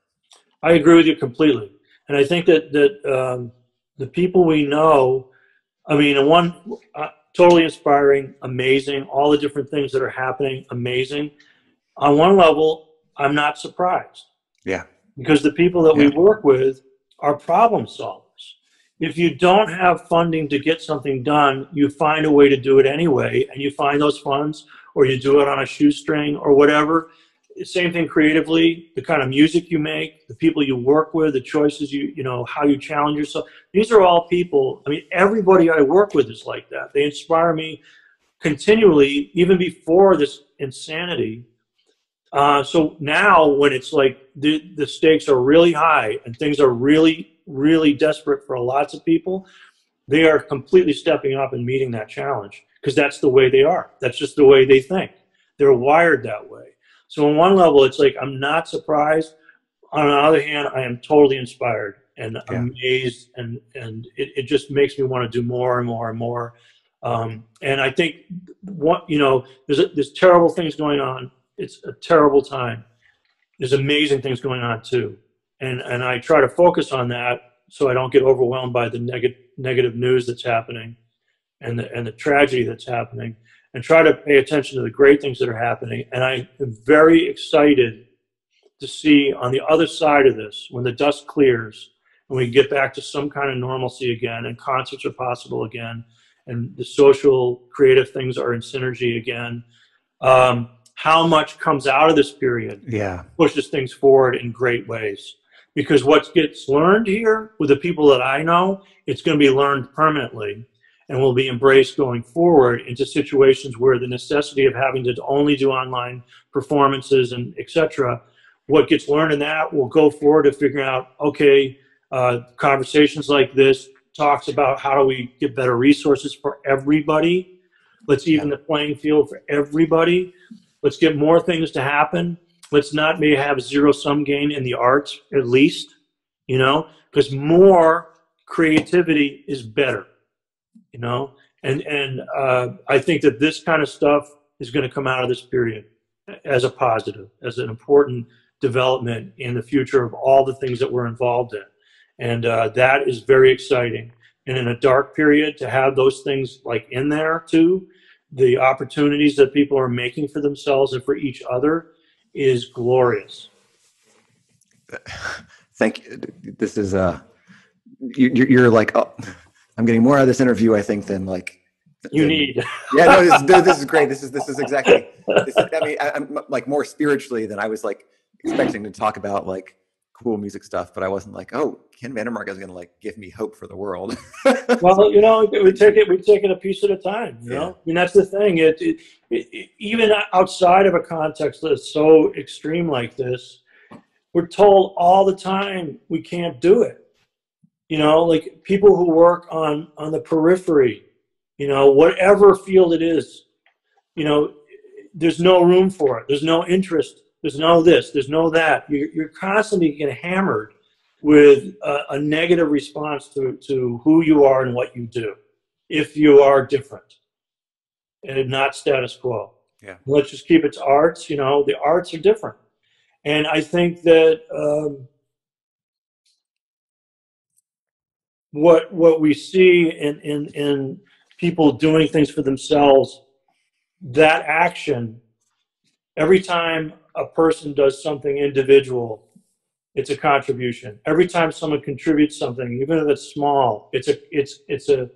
I agree with you completely, and I think that that um, the people we know, I mean, one uh, totally inspiring, amazing, all the different things that are happening, amazing. On one level, I'm not surprised. Yeah because the people that yeah. we work with are problem solvers. If you don't have funding to get something done, you find a way to do it anyway, and you find those funds, or you do it on a shoestring or whatever. Same thing creatively, the kind of music you make, the people you work with, the choices you, you know, how you challenge yourself. These are all people, I mean, everybody I work with is like that. They inspire me continually, even before this insanity uh, so now, when it's like the, the stakes are really high and things are really, really desperate for lots of people, they are completely stepping up and meeting that challenge because that's the way they are. That's just the way they think. They're wired that way. So, on one level, it's like I'm not surprised. On the other hand, I am totally inspired and yeah. amazed, and and it, it just makes me want to do more and more and more. Um, and I think what you know, there's a, there's terrible things going on it's a terrible time. There's amazing things going on too, and and I try to focus on that so I don't get overwhelmed by the negative negative news that's happening, and the and the tragedy that's happening, and try to pay attention to the great things that are happening. And I am very excited to see on the other side of this when the dust clears and we get back to some kind of normalcy again, and concerts are possible again, and the social creative things are in synergy again. Um, how much comes out of this period yeah. pushes things forward in great ways. Because what gets learned here with the people that I know, it's going to be learned permanently and will be embraced going forward into situations where the necessity of having to only do online performances and etc. What gets learned in that will go forward to figuring out, okay, uh, conversations like this talks about how do we get better resources for everybody. Let's even the playing field for everybody Let's get more things to happen. Let's not maybe have zero sum gain in the arts, at least, you know, because more creativity is better, you know. And and uh, I think that this kind of stuff is going to come out of this period as a positive, as an important development in the future of all the things that we're involved in, and uh, that is very exciting. and in a dark period to have those things like in there too, the opportunities that people are making for themselves and for each other is glorious. Thank you. This is uh, you, you're like, oh, I'm getting more out of this interview, I think, than like you need. *laughs* yeah, no, this, this, is great. This is this is exactly. This is, I mean, I, am like more spiritually than I was like expecting to talk about like cool music stuff, but I wasn't like, oh, Ken Vandermark is going to like give me hope for the world. *laughs* well, you know, we take it, we take it a piece at a time. You yeah. know, I mean that's the thing. It, it, it, even outside of a context that's so extreme like this, we're told all the time we can't do it. You know, like people who work on on the periphery, you know, whatever field it is, you know, there's no room for it. There's no interest there's no this, there's no that. You're, you're constantly getting hammered with a, a, negative response to, to who you are and what you do if you are different and not status quo. Yeah. Let's just keep it to arts. You know, the arts are different. And I think that um, what what we see in, in, in people doing things for themselves, that action, every time a person does something individual, it's a contribution. Every time someone contributes something, even if it's small, it's a it's it's a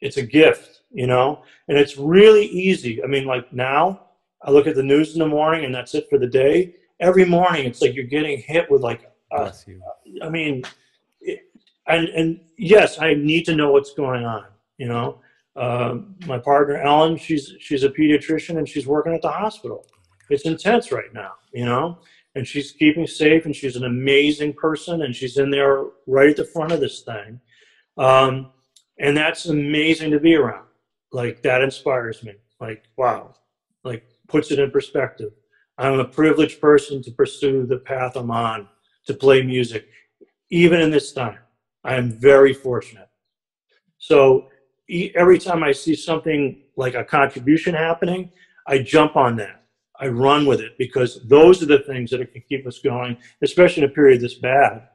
it's a gift, you know? And it's really easy. I mean, like now, I look at the news in the morning and that's it for the day. Every morning, it's like you're getting hit with like, uh, I mean, it, and and yes, I need to know what's going on. You know, uh, my partner Ellen, she's she's a pediatrician and she's working at the hospital it's intense right now, you know, and she's keeping safe and she's an amazing person and she's in there right at the front of this thing. Um, and that's amazing to be around. Like that inspires me. Like, wow, like puts it in perspective. I'm a privileged person to pursue the path I'm on to play music, even in this time. I am very fortunate. So every time I see something like a contribution happening, I jump on that. I run with it because those are the things that can keep us going, especially in a period this bad.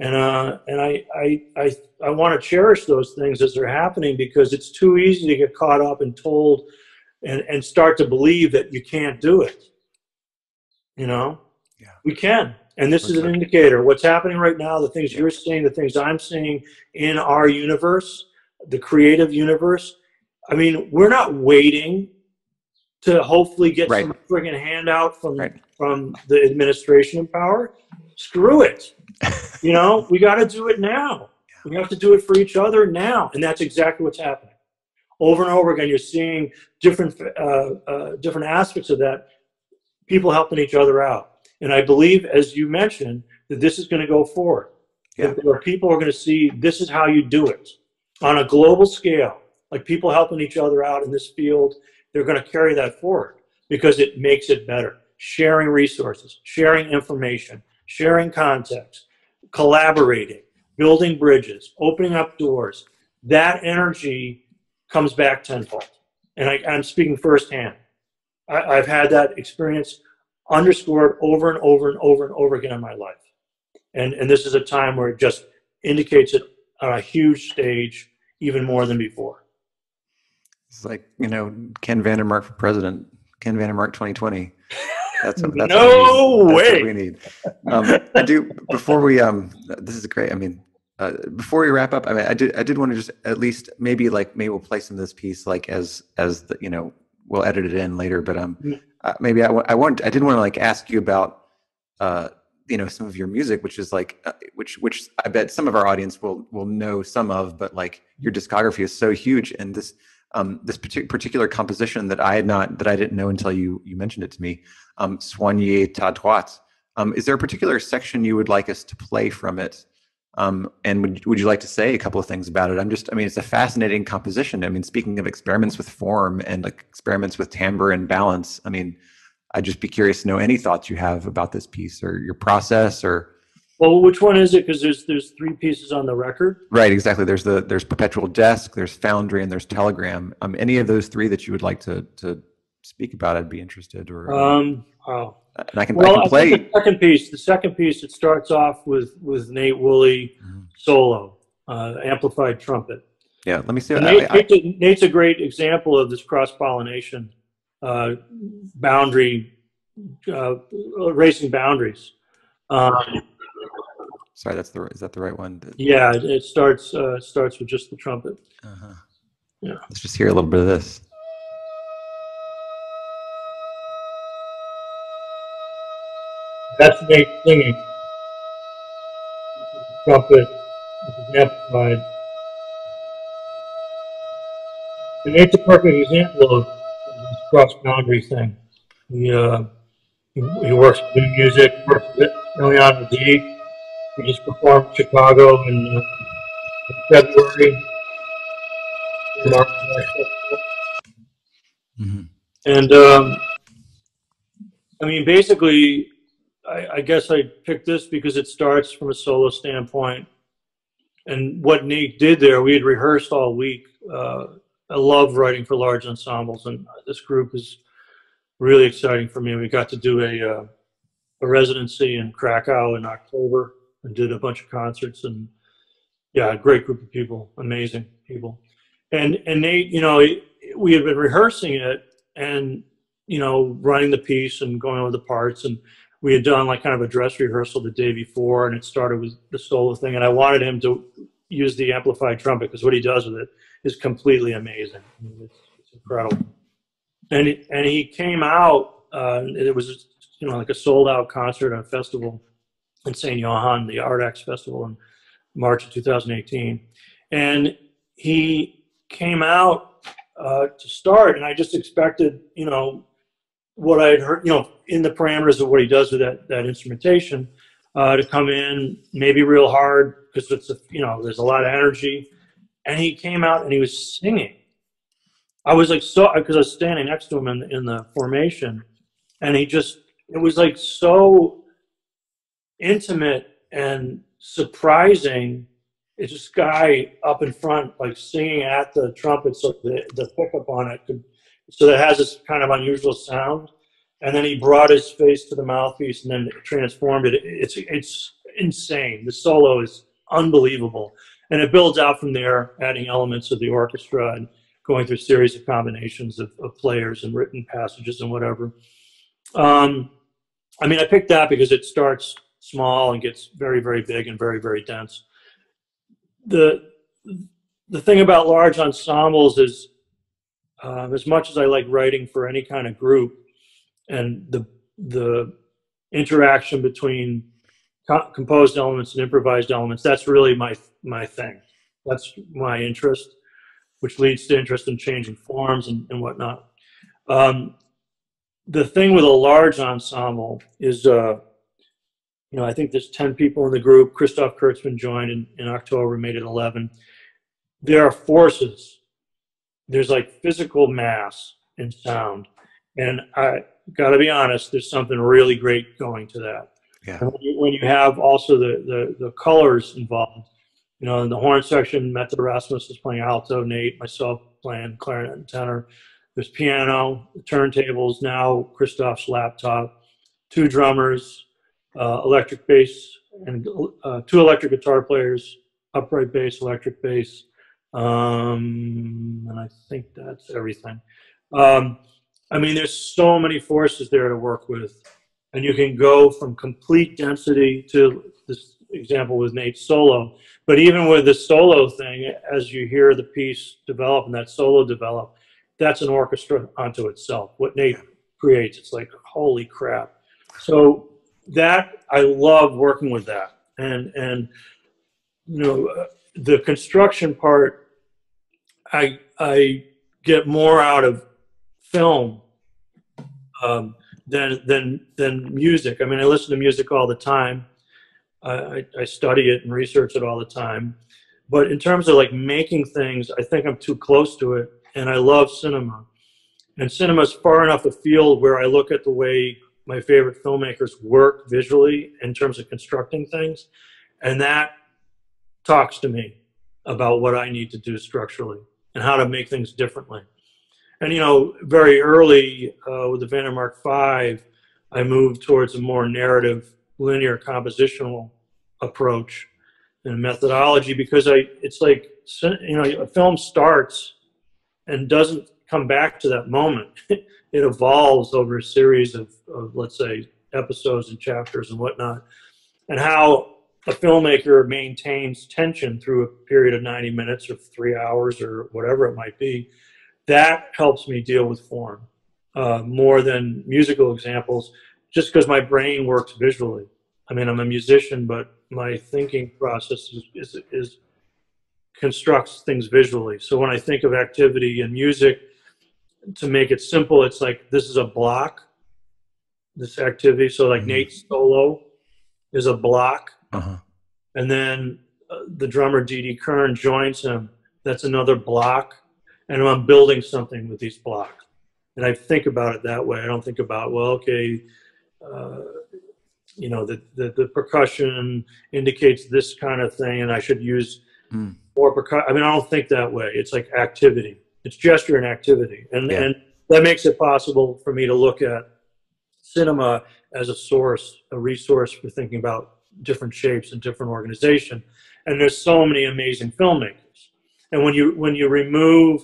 And uh, and I I I, I want to cherish those things as they're happening because it's too easy to get caught up and told and and start to believe that you can't do it. You know, yeah, we can. And this is an indicator. What's happening right now, the things you're seeing, the things I'm seeing in our universe, the creative universe. I mean, we're not waiting to hopefully get right. some friggin' handout from right. from the administration in power. Screw it. you know, *laughs* we got to do it now. We have to do it for each other now, and that's exactly what's happening. Over and over again, you're seeing different uh, uh, different aspects of that. People helping each other out, and I believe, as you mentioned, that this is going to go forward. Yeah. Where people are going to see this is how you do it on a global scale, like people helping each other out in this field they're going to carry that forward because it makes it better. Sharing resources, sharing information, sharing context, collaborating, building bridges, opening up doors. That energy comes back tenfold. And I, am speaking firsthand. I, I've had that experience underscored over and over and over and over again in my life. And, and this is a time where it just indicates it on a huge stage even more than before. It's like you know Ken Vandermark for president. Ken Vandermark 2020. That's, what, that's no what way. we need. Um, I do before we um. This is great. I mean, uh, before we wrap up, I mean, I did I did want to just at least maybe like maybe we'll play some of this piece like as as the you know we'll edit it in later, but um mm. uh, maybe I, I want I did want to like ask you about uh you know some of your music which is like uh, which which i bet some of our audience will will know some of but like your discography is so huge and this um, this particular composition that I had not that I didn't know until you you mentioned it to me. Um, Soigne Ta Droite. Um, is there a particular section you would like us to play from it? Um, and would would you like to say a couple of things about it? I'm just I mean it's a fascinating composition. I mean speaking of experiments with form and like experiments with timbre and balance. I mean I'd just be curious to know any thoughts you have about this piece or your process or well, which one is it? Because there's there's three pieces on the record. Right, exactly. There's the there's perpetual desk, there's foundry, and there's telegram. Um, any of those three that you would like to to speak about, I'd be interested. Or um, oh. and I can, well, I can play I the second piece. The second piece it starts off with with Nate Wooley mm-hmm. solo, uh, amplified trumpet, Yeah, let me see. Nate, I, I, Nate's a great example of this cross pollination uh, boundary, uh, racing boundaries. Um, Sorry, that's the is that the right one? Yeah, it starts uh, starts with just the trumpet. Uh-huh. Yeah. Let's just hear a little bit of this. That's Nate singing. Trumpet, is amplified. And Nate's a perfect example of this cross boundary thing. He, uh, he, he works with new music, works with Ileana D we just performed Chicago in, uh, February. Mm-hmm. And um, I mean, basically, I, I, guess I picked this because it starts from a solo standpoint. And what Nate did there, we had rehearsed all week. Uh, I love writing for large ensembles, and this group is really exciting for me. We got to do a, uh, a residency in Krakow in October and did a bunch of concerts and yeah, great group of people, amazing people. And and Nate, you know, we had been rehearsing it and you know running the piece and going over the parts and we had done like kind of a dress rehearsal the day before and it started with the solo thing and I wanted him to use the amplified trumpet because what he does with it is completely amazing. I mean, it's, it's, incredible. And he, and he came out. Uh, it was you know like a sold out concert at a festival in St. Johann, the Artacts Festival in March of 2018. And he came out uh, to start, and I just expected, you know, what I had heard, you know, in the parameters of what he does with that, that instrumentation, uh, to come in maybe real hard because it's, a, you know, there's a lot of energy. And he came out and he was singing. I was like, so, because I was standing next to him in, in the formation, and he just, it was like so intimate and surprising. It's this guy up in front, like singing at the trumpet, so the, the pickup on it could, so that has this kind of unusual sound. And then he brought his face to the mouthpiece and then transformed it. It's it's insane. The solo is unbelievable, and it builds out from there, adding elements of the orchestra and going through a series of combinations of, of players and written passages and whatever. Um, I mean, I picked that because it starts small and gets very, very big and very, very dense. The the thing about large ensembles is, uh, as much as I like writing for any kind of group, and the the interaction between co- composed elements and improvised elements, that's really my my thing. That's my interest, which leads to interest in changing forms and, and whatnot. Um, the thing with a large ensemble is uh, you know, I think there's 10 people in the group. Christof Kurzmann joined in, in October, made it 11. There are forces. There's like physical mass and sound. And I got to be honest, there's something really great going to that. Yeah. When you, when you, have also the, the, the colors involved, you know, in the horn section, Mette Rasmussen is playing alto, Nate, myself playing clarinet and tenor. There's piano, turntables, now Christof's laptop, two drummers, uh, electric bass, and uh, two electric guitar players, upright bass, electric bass, um, and I think that's everything. Um, I mean, there's so many forces there to work with, and you can go from complete density to this example with Nate's solo. But even with the solo thing, as you hear the piece develop and that solo develop, that's an orchestra unto itself. What Nate creates, it's like holy crap. So that I love working with that, and and you know the construction part, I I get more out of film um, than than than music. I mean, I listen to music all the time. I, I study it and research it all the time. But in terms of like making things, I think I'm too close to it, and I love cinema. And cinema is far enough afield where I look at the way my favorite filmmakers work visually in terms of constructing things. And that talks to me about what I need to do structurally and how to make things differently. And, you know, very early uh, with the Vandermark 5, I moved towards a more narrative, linear, compositional approach. and methodology because I it's like you know a film starts and doesn't come back to that moment. *laughs* it evolves over a series of, of let's say episodes and chapters and whatnot, and how a filmmaker maintains tension through a period of 90 minutes or three hours or whatever it might be, that helps me deal with form uh, more than musical examples, just because my brain works visually. I mean, I'm a musician, but my thinking process is, is, is constructs things visually. So when I think of activity and music, to make it simple, it's like this is a block, this activity. So like mm-hmm. Nate's solo is a block uh-huh. And then uh, the drummer Didi Kern joins him. That's another block. And I'm building something with these blocks. And I think about it that way. I don't think about, well, okay, uh, you know, the, the, the, percussion indicates this kind of thing, and I should use mm. more percussion. I mean, I don't think that way. It's like activity. It's gesture and activity. And, yeah. and that makes it possible for me to look at cinema as a source, a resource for thinking about different shapes and different organization. And there's so many amazing filmmakers. And when you when you remove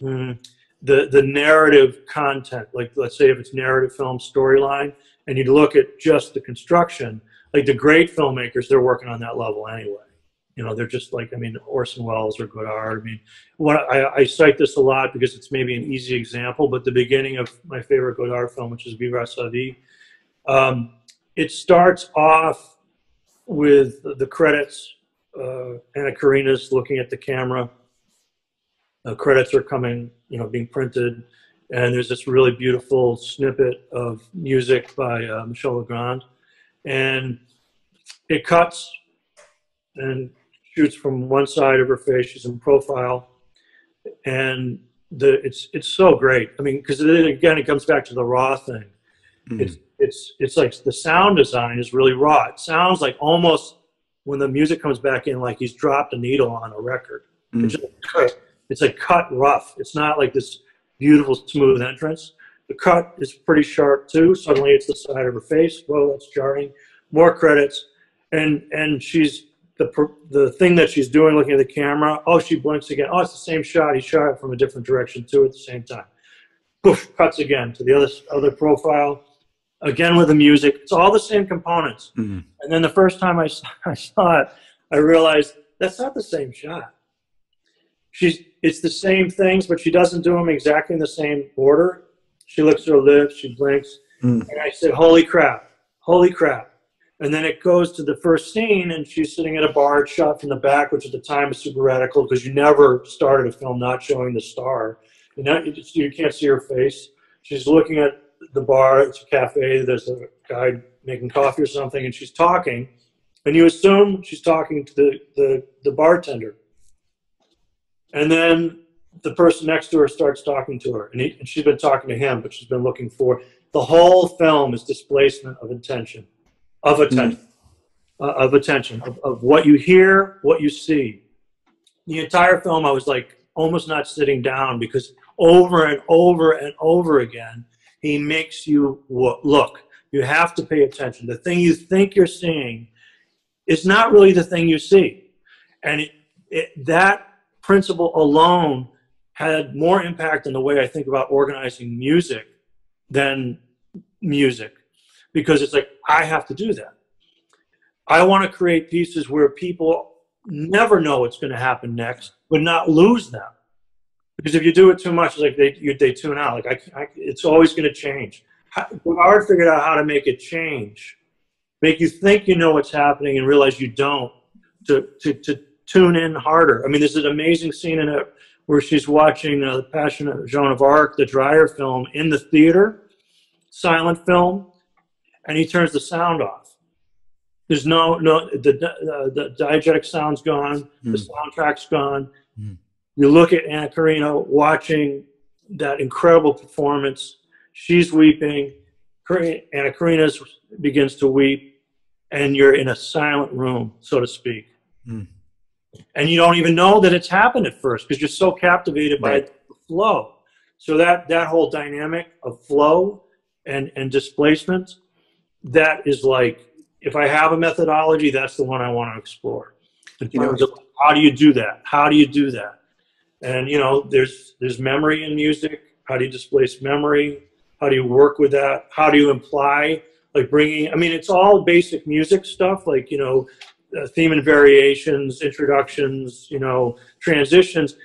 mm, the the narrative content, like let's say if it's narrative film storyline, and you look at just the construction, like the great filmmakers, they're working on that level anyway. You know, they're just like I mean Orson Welles or Godard. I mean, what I, I cite this a lot because it's maybe an easy example, but the beginning of my favorite Godard film, which is Vivre sa vie, um, it starts off with the credits. Uh, Anna Karina's looking at the camera. Uh, credits are coming, you know, being printed, and there's this really beautiful snippet of music by uh, Michel Legrand, and it cuts and shoots from one side of her face. She's in profile, and the it's it's so great. I mean, because again, it comes back to the raw thing. Mm. It's it's it's like the sound design is really raw. It sounds like almost when the music comes back in, like he's dropped a needle on a record. Mm. It's, just, it's like cut rough. It's not like this beautiful smooth entrance. The cut is pretty sharp too. Suddenly it's the side of her face. Whoa, that's jarring. More credits, and and she's the the thing that she's doing, looking at the camera. Oh, she blinks again. Oh, it's the same shot. He shot it from a different direction too at the same time. Poof, cuts again to the other other profile again with the music. It's all the same components. Mm-hmm. And then the first time I, *laughs* I saw it, I realized that's not the same shot. She's it's the same things, but she doesn't do them exactly in the same order. She looks at her lips, she blinks, mm. and I said, "Holy crap! Holy crap!" And then it goes to the first scene, and she's sitting at a bar, shot from the back, which at the time was super radical because you never started a film not showing the star. You know, you can't see her face. She's looking at the bar, it's a cafe, there's a guy making coffee or something, and she's talking, and you assume she's talking to the, the, the bartender. And then the person next to her starts talking to her, and, he, and she's been talking to him, but she's been looking for. The whole film is displacement of attention, of attention, mm. uh, of attention, of, of what you hear, what you see. The entire film, I was like almost not sitting down because over and over and over again, he makes you look. You have to pay attention. The thing you think you're seeing is not really the thing you see. And it, it, that principle alone had more impact in the way I think about organizing music than music because it's like, I have to do that. I want to create pieces where people never know what's going to happen next, but not lose them because if you do it too much, it's like they you, they tune out. Like I, I it's always going to change. Godard figured out how to make it change, make you think you know what's happening and realize you don't. To to to tune in harder. I mean, there's an amazing scene in it where she's watching uh, the Passion of Joan of Arc, the Dreyer film, in the theater, silent film, and he turns the sound off. There's no no the uh, the diegetic sound's gone, mm. the hmm. soundtrack's gone. Mm you look at Anna Karina watching that incredible performance. She's weeping. Anna Karina begins to weep, and you're in a silent room, so to speak. Mm. And you don't even know that it's happened at first because you're so captivated right. by the flow. So that that whole dynamic of flow and and displacement, that is like if I have a methodology, that's the one I want to explore. in terms you know, of how do you do that? How do you do that? And you know, there's there's memory in music. How do you displace memory? How do you work with that? How do you imply like bringing? I mean, it's all basic music stuff, like you know, uh, theme and variations, introductions, you know, transitions.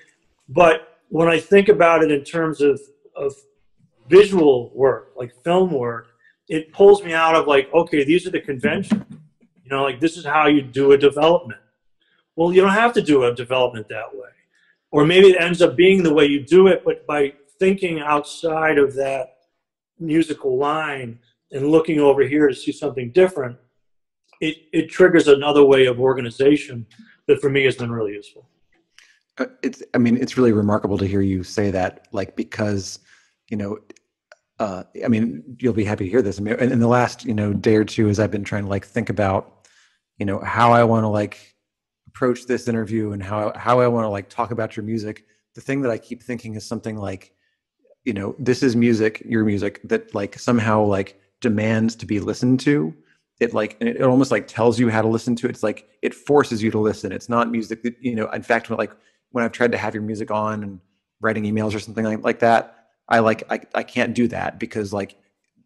But when I think about it in terms of of visual work, like film work, it pulls me out of like, okay, these are the conventions. You know, like this is how you do a development. Well, you don't have to do a development that way. Or maybe it ends up being the way you do it, but by thinking outside of that musical line and looking over here to see something different, it, it triggers another way of organization that for me has been really useful. Uh, it's, I mean, it's really remarkable to hear you say that, like, because, you know, uh, I mean, you'll be happy to hear this. I mean, in, the last, you know, day or two, as I've been trying to like think about, you know, how I want to like approach this interview and how how I want to like talk about your music, the thing that I keep thinking is something like, you know, this is music, your music that like somehow like demands to be listened to. It like it almost like tells you how to listen to it. It's like it forces you to listen. It's not music that you know. In fact, when like when I've tried to have your music on and writing emails or something like like that, I like I, I can't do that because like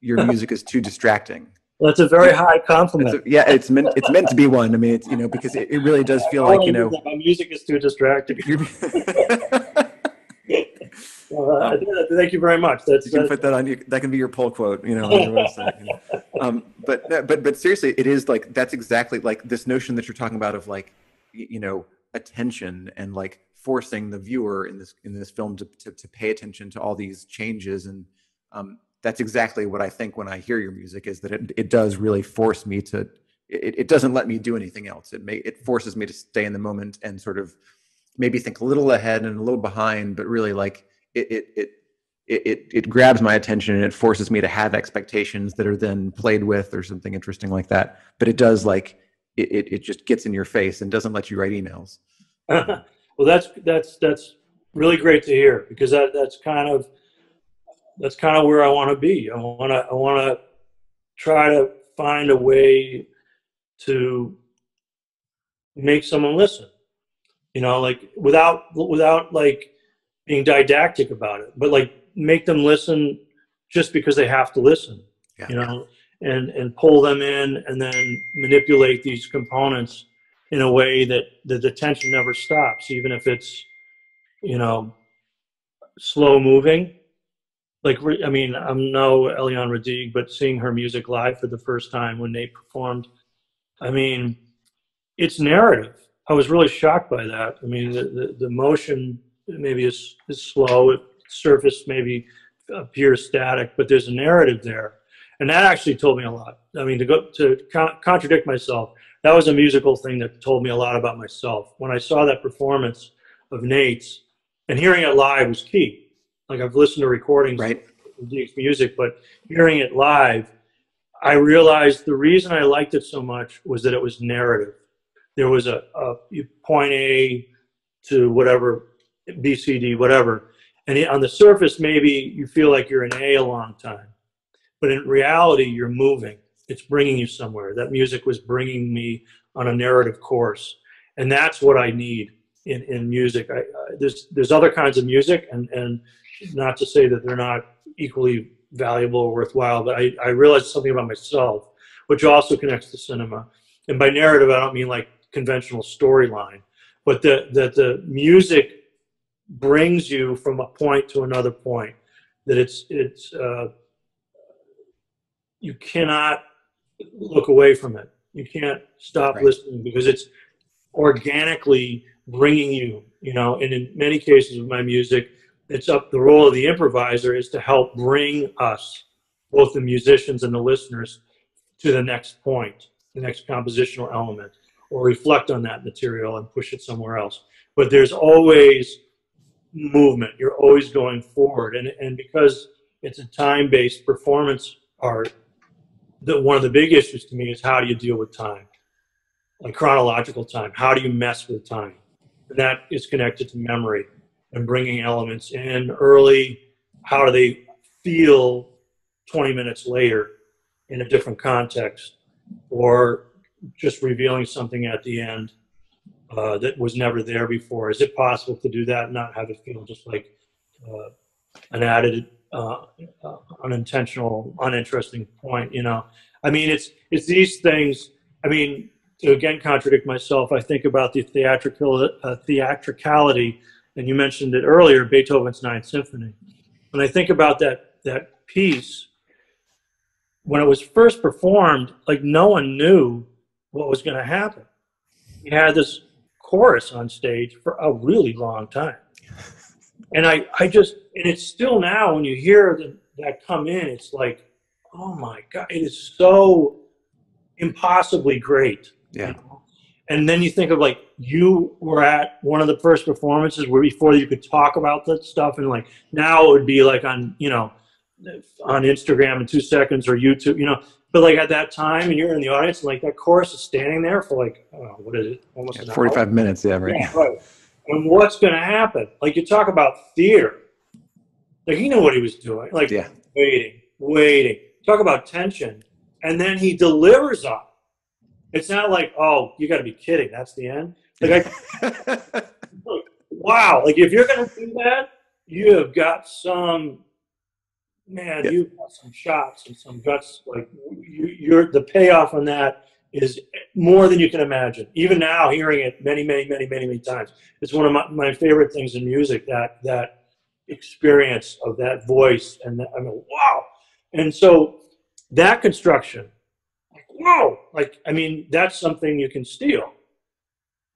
your *laughs* music is too distracting. Well, that's a very high compliment. It's a, yeah, it's meant it's meant to be one. I mean, it's you know because it, it really does feel like you know my music is too distracting. uh, *laughs* *laughs* thank you very much. That's, you can put that on. You, that can be your pull quote. You know, on your website. You know. Um, but but but seriously, it is like that's exactly like this notion that you're talking about of like you know attention and like forcing the viewer in this in this film to to, to pay attention to all these changes. And um, that's exactly what I think when I hear your music is that it, it does really force me to it, it doesn't let me do anything else. It may it forces me to stay in the moment and sort of maybe think a little ahead and a little behind but really like it it it it, it grabs my attention and it forces me to have expectations that are then played with or something interesting like that. But it does like it, it, it just gets in your face and doesn't let you write emails *laughs* Well, that's that's that's really great to hear because that that's kind of that's kind of where I want to be. I want to I want to try to find a way to make someone listen. You know, like without without like being didactic about it, but like make them listen just because they have to listen. Yeah. You know, and and pull them in and then manipulate these components in a way that, the tension never stops, even if it's, you know, slow moving. Like, I mean, I'm no Eliane Radigue, but seeing her music live for the first time when they performed, I mean, it's narrative. I was really shocked by that. I mean, the, the, the motion maybe is, is slow, it surface maybe appears static, but there's a narrative there. And that actually told me a lot. I mean, to go to con- contradict myself, that was a musical thing that told me a lot about myself. When I saw that performance of Nate's, and hearing it live was key. Like I've listened to recordings right. of Nate's music, but hearing it live, I realized the reason I liked it so much was that it was narrative. There was a, a point A to whatever, B, C, D, whatever. And on the surface, maybe you feel like you're in A a long time. But in reality, you're moving it's bringing you somewhere. That music was bringing me on a narrative course, and that's what I need in, in music. I, I, there's there's other kinds of music, and and not to say that they're not equally valuable or worthwhile, but I, I realized something about myself, which also connects to cinema. And by narrative, I don't mean like conventional storyline, but that that the music brings you from a point to another point. That it's it's uh, you cannot look away from it. You can't stop right. listening because it's organically bringing you, you know, and in many cases of my music, it's up the role of the improviser is to help bring us, both the musicians and the listeners, to the next point, the next compositional element, or reflect on that material and push it somewhere else. But there's always movement. You're always going forward. And, and because it's a time based performance art, the, one of the big issues to me is how do you deal with time, like chronological time? How do you mess with time? And that is connected to memory and bringing elements in early. How do they feel 20 minutes later in a different context, or just revealing something at the end? uh, that was never there before? Is it possible to do that and not have it feel just like uh, an added, uh, uh, unintentional, uninteresting point? You know, I mean, it's it's these things. I mean, to again contradict myself, I think about the theatrical uh, theatricality, and you mentioned it earlier, Beethoven's Ninth Symphony. When I think about that that piece, when it was first performed, like no one knew what was going to happen. He had this chorus on stage for a really long time, and I I just and it's still now when you hear the, that come in, it's like, oh my god, it is so impossibly great Yeah. and then you think of like you were at one of the first performances where before you could talk about that stuff and like now it would be like on you know on instagram in two seconds or youtube you know but like at that time and you're in the audience and like that chorus is standing there for like know, what is it almost an Yeah, hour? 45 minutes. Yeah, right. Yeah, right. And what's going to happen? Like you talk about theater. Like he knew what he was doing. Like Yeah. waiting, waiting. Talk about tension, and then he delivers on. it. It's not like, oh, you got to be kidding. That's the end. Like, I, *laughs* wow. Like if you're going to do that, you have got some. Man, Yeah. you've got some shots and some guts. Like you, you're the payoff on that is more than you can imagine. Even now, hearing it many, many, many, many, many times, it's one of my, my favorite things in music. That that experience of that voice and that, I mean, wow. And so that construction, like, wow, like I mean, that's something you can steal,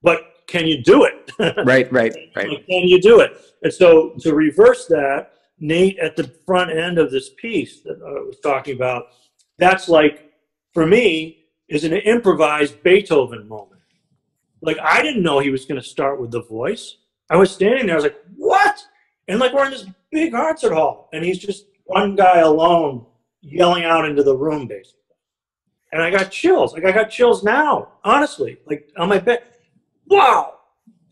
but can you do it? *laughs* right, right, right. Like, can you do it? And so to reverse that, Nate at the front end of this piece that I was talking about, that's like for me is an improvised Beethoven moment. Like I didn't know he was going to start with the voice. I was standing there. I was like, "What?" And like we're in this big concert hall, and he's just one guy alone yelling out into the room, basically. And I got chills. Like I got chills now, honestly. Like on my bed. Wow,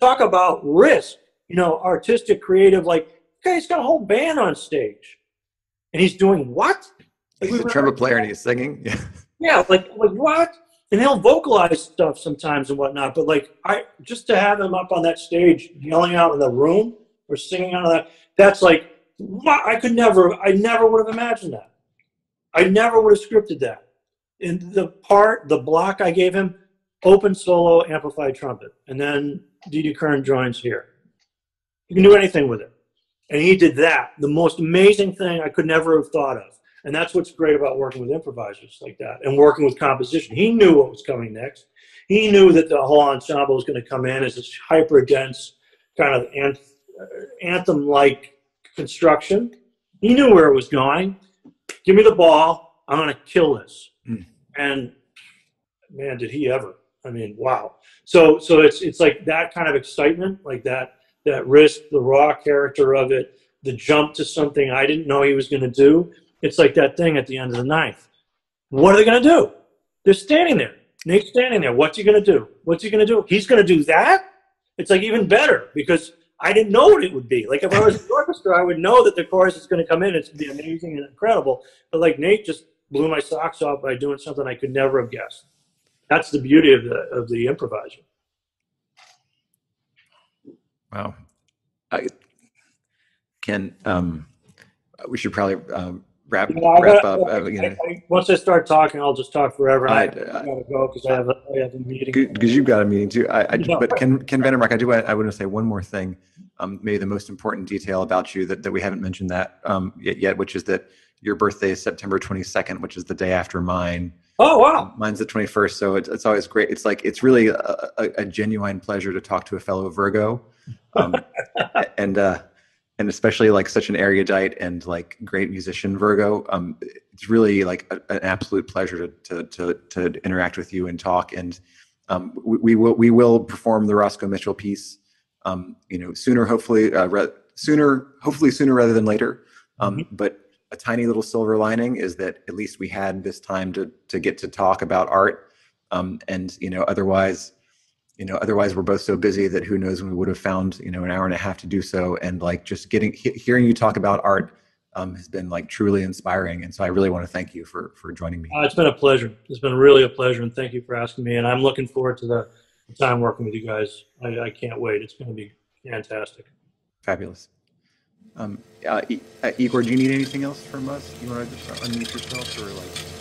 talk about risk. You know, artistic, creative. Like, okay, he's got a whole band on stage, and he's doing what? Like, He's a trumpet player and he's singing. Yeah. *laughs* yeah, like like what? And he'll vocalize stuff sometimes and whatnot. But like I just to have him up on that stage yelling out in the room or singing out of that, that's like I could never I never would have imagined that. I never would have scripted that. In the part, the block I gave him, open solo amplified trumpet. And then Didi Kern joins here. You can do anything with it. And he did that. The most amazing thing I could never have thought of. And that's what's great about working with improvisers like that and working with composition. He knew what was coming next. He knew that the whole ensemble was going to come in as this hyper dense kind of anthem like construction. He knew where it was going. Give me the ball. I'm going to kill this. Mm. And man, did he ever. I mean, wow. So so it's it's like that kind of excitement, like that that risk, the raw character of it, the jump to something I didn't know he was going to do. It's like that thing at the end of the ninth. What are they going to do? They're standing there. Nate's standing there. What's he going to do? What's he going to do? He's going to do that? It's like even better because I didn't know what it would be. Like if I was an orchestra, I would know that the chorus is going to come in. It's going to be amazing and incredible. But like Nate just blew my socks off by doing something I could never have guessed. That's the beauty of the of the improviser. Wow. I, Ken, um, we should probably um, wrap, You know, wrap gotta- up. You I- I- once I start talking, I'll just talk forever. I- I, I gotta go because I have a, I have a meeting. because you've got a meeting too. I, I Yeah. but Ken Ken Vandermark, I do. I, I want to say one more thing. Um, maybe the most important detail about you that, that we haven't mentioned that um, yet, yet, which is that your birthday is September 22nd, which is the day after mine. Oh wow! Mine's the 21st, so it's, it's always great. It's like it's really a, a, a genuine pleasure to talk to a fellow Virgo, um, *laughs* and uh, and especially like such an erudite and like great musician Virgo. Um, it's really like a, an absolute pleasure to, to to to interact with you and talk. And um, we, we will we will perform the Roscoe Mitchell piece. Um, you know, sooner hopefully uh, re- sooner hopefully sooner rather than later. Um, But a tiny little silver lining is that at least we had this time to to get to talk about art. Um, and you know, otherwise, you know, otherwise we're both so busy that who knows when we would have found you know an hour and a half to do so. And like just getting he- hearing you talk about art um, has been like truly inspiring. And so I really want to thank you for for joining me. Uh, it's been a pleasure. It's been really a pleasure, and thank you for asking me. And I'm looking forward to the time working with you guys. I, I can't wait. It's going to be fantastic. Fabulous. Um, uh, I- uh, Igor, do you need anything else from us? You want to just unmute yourself or like?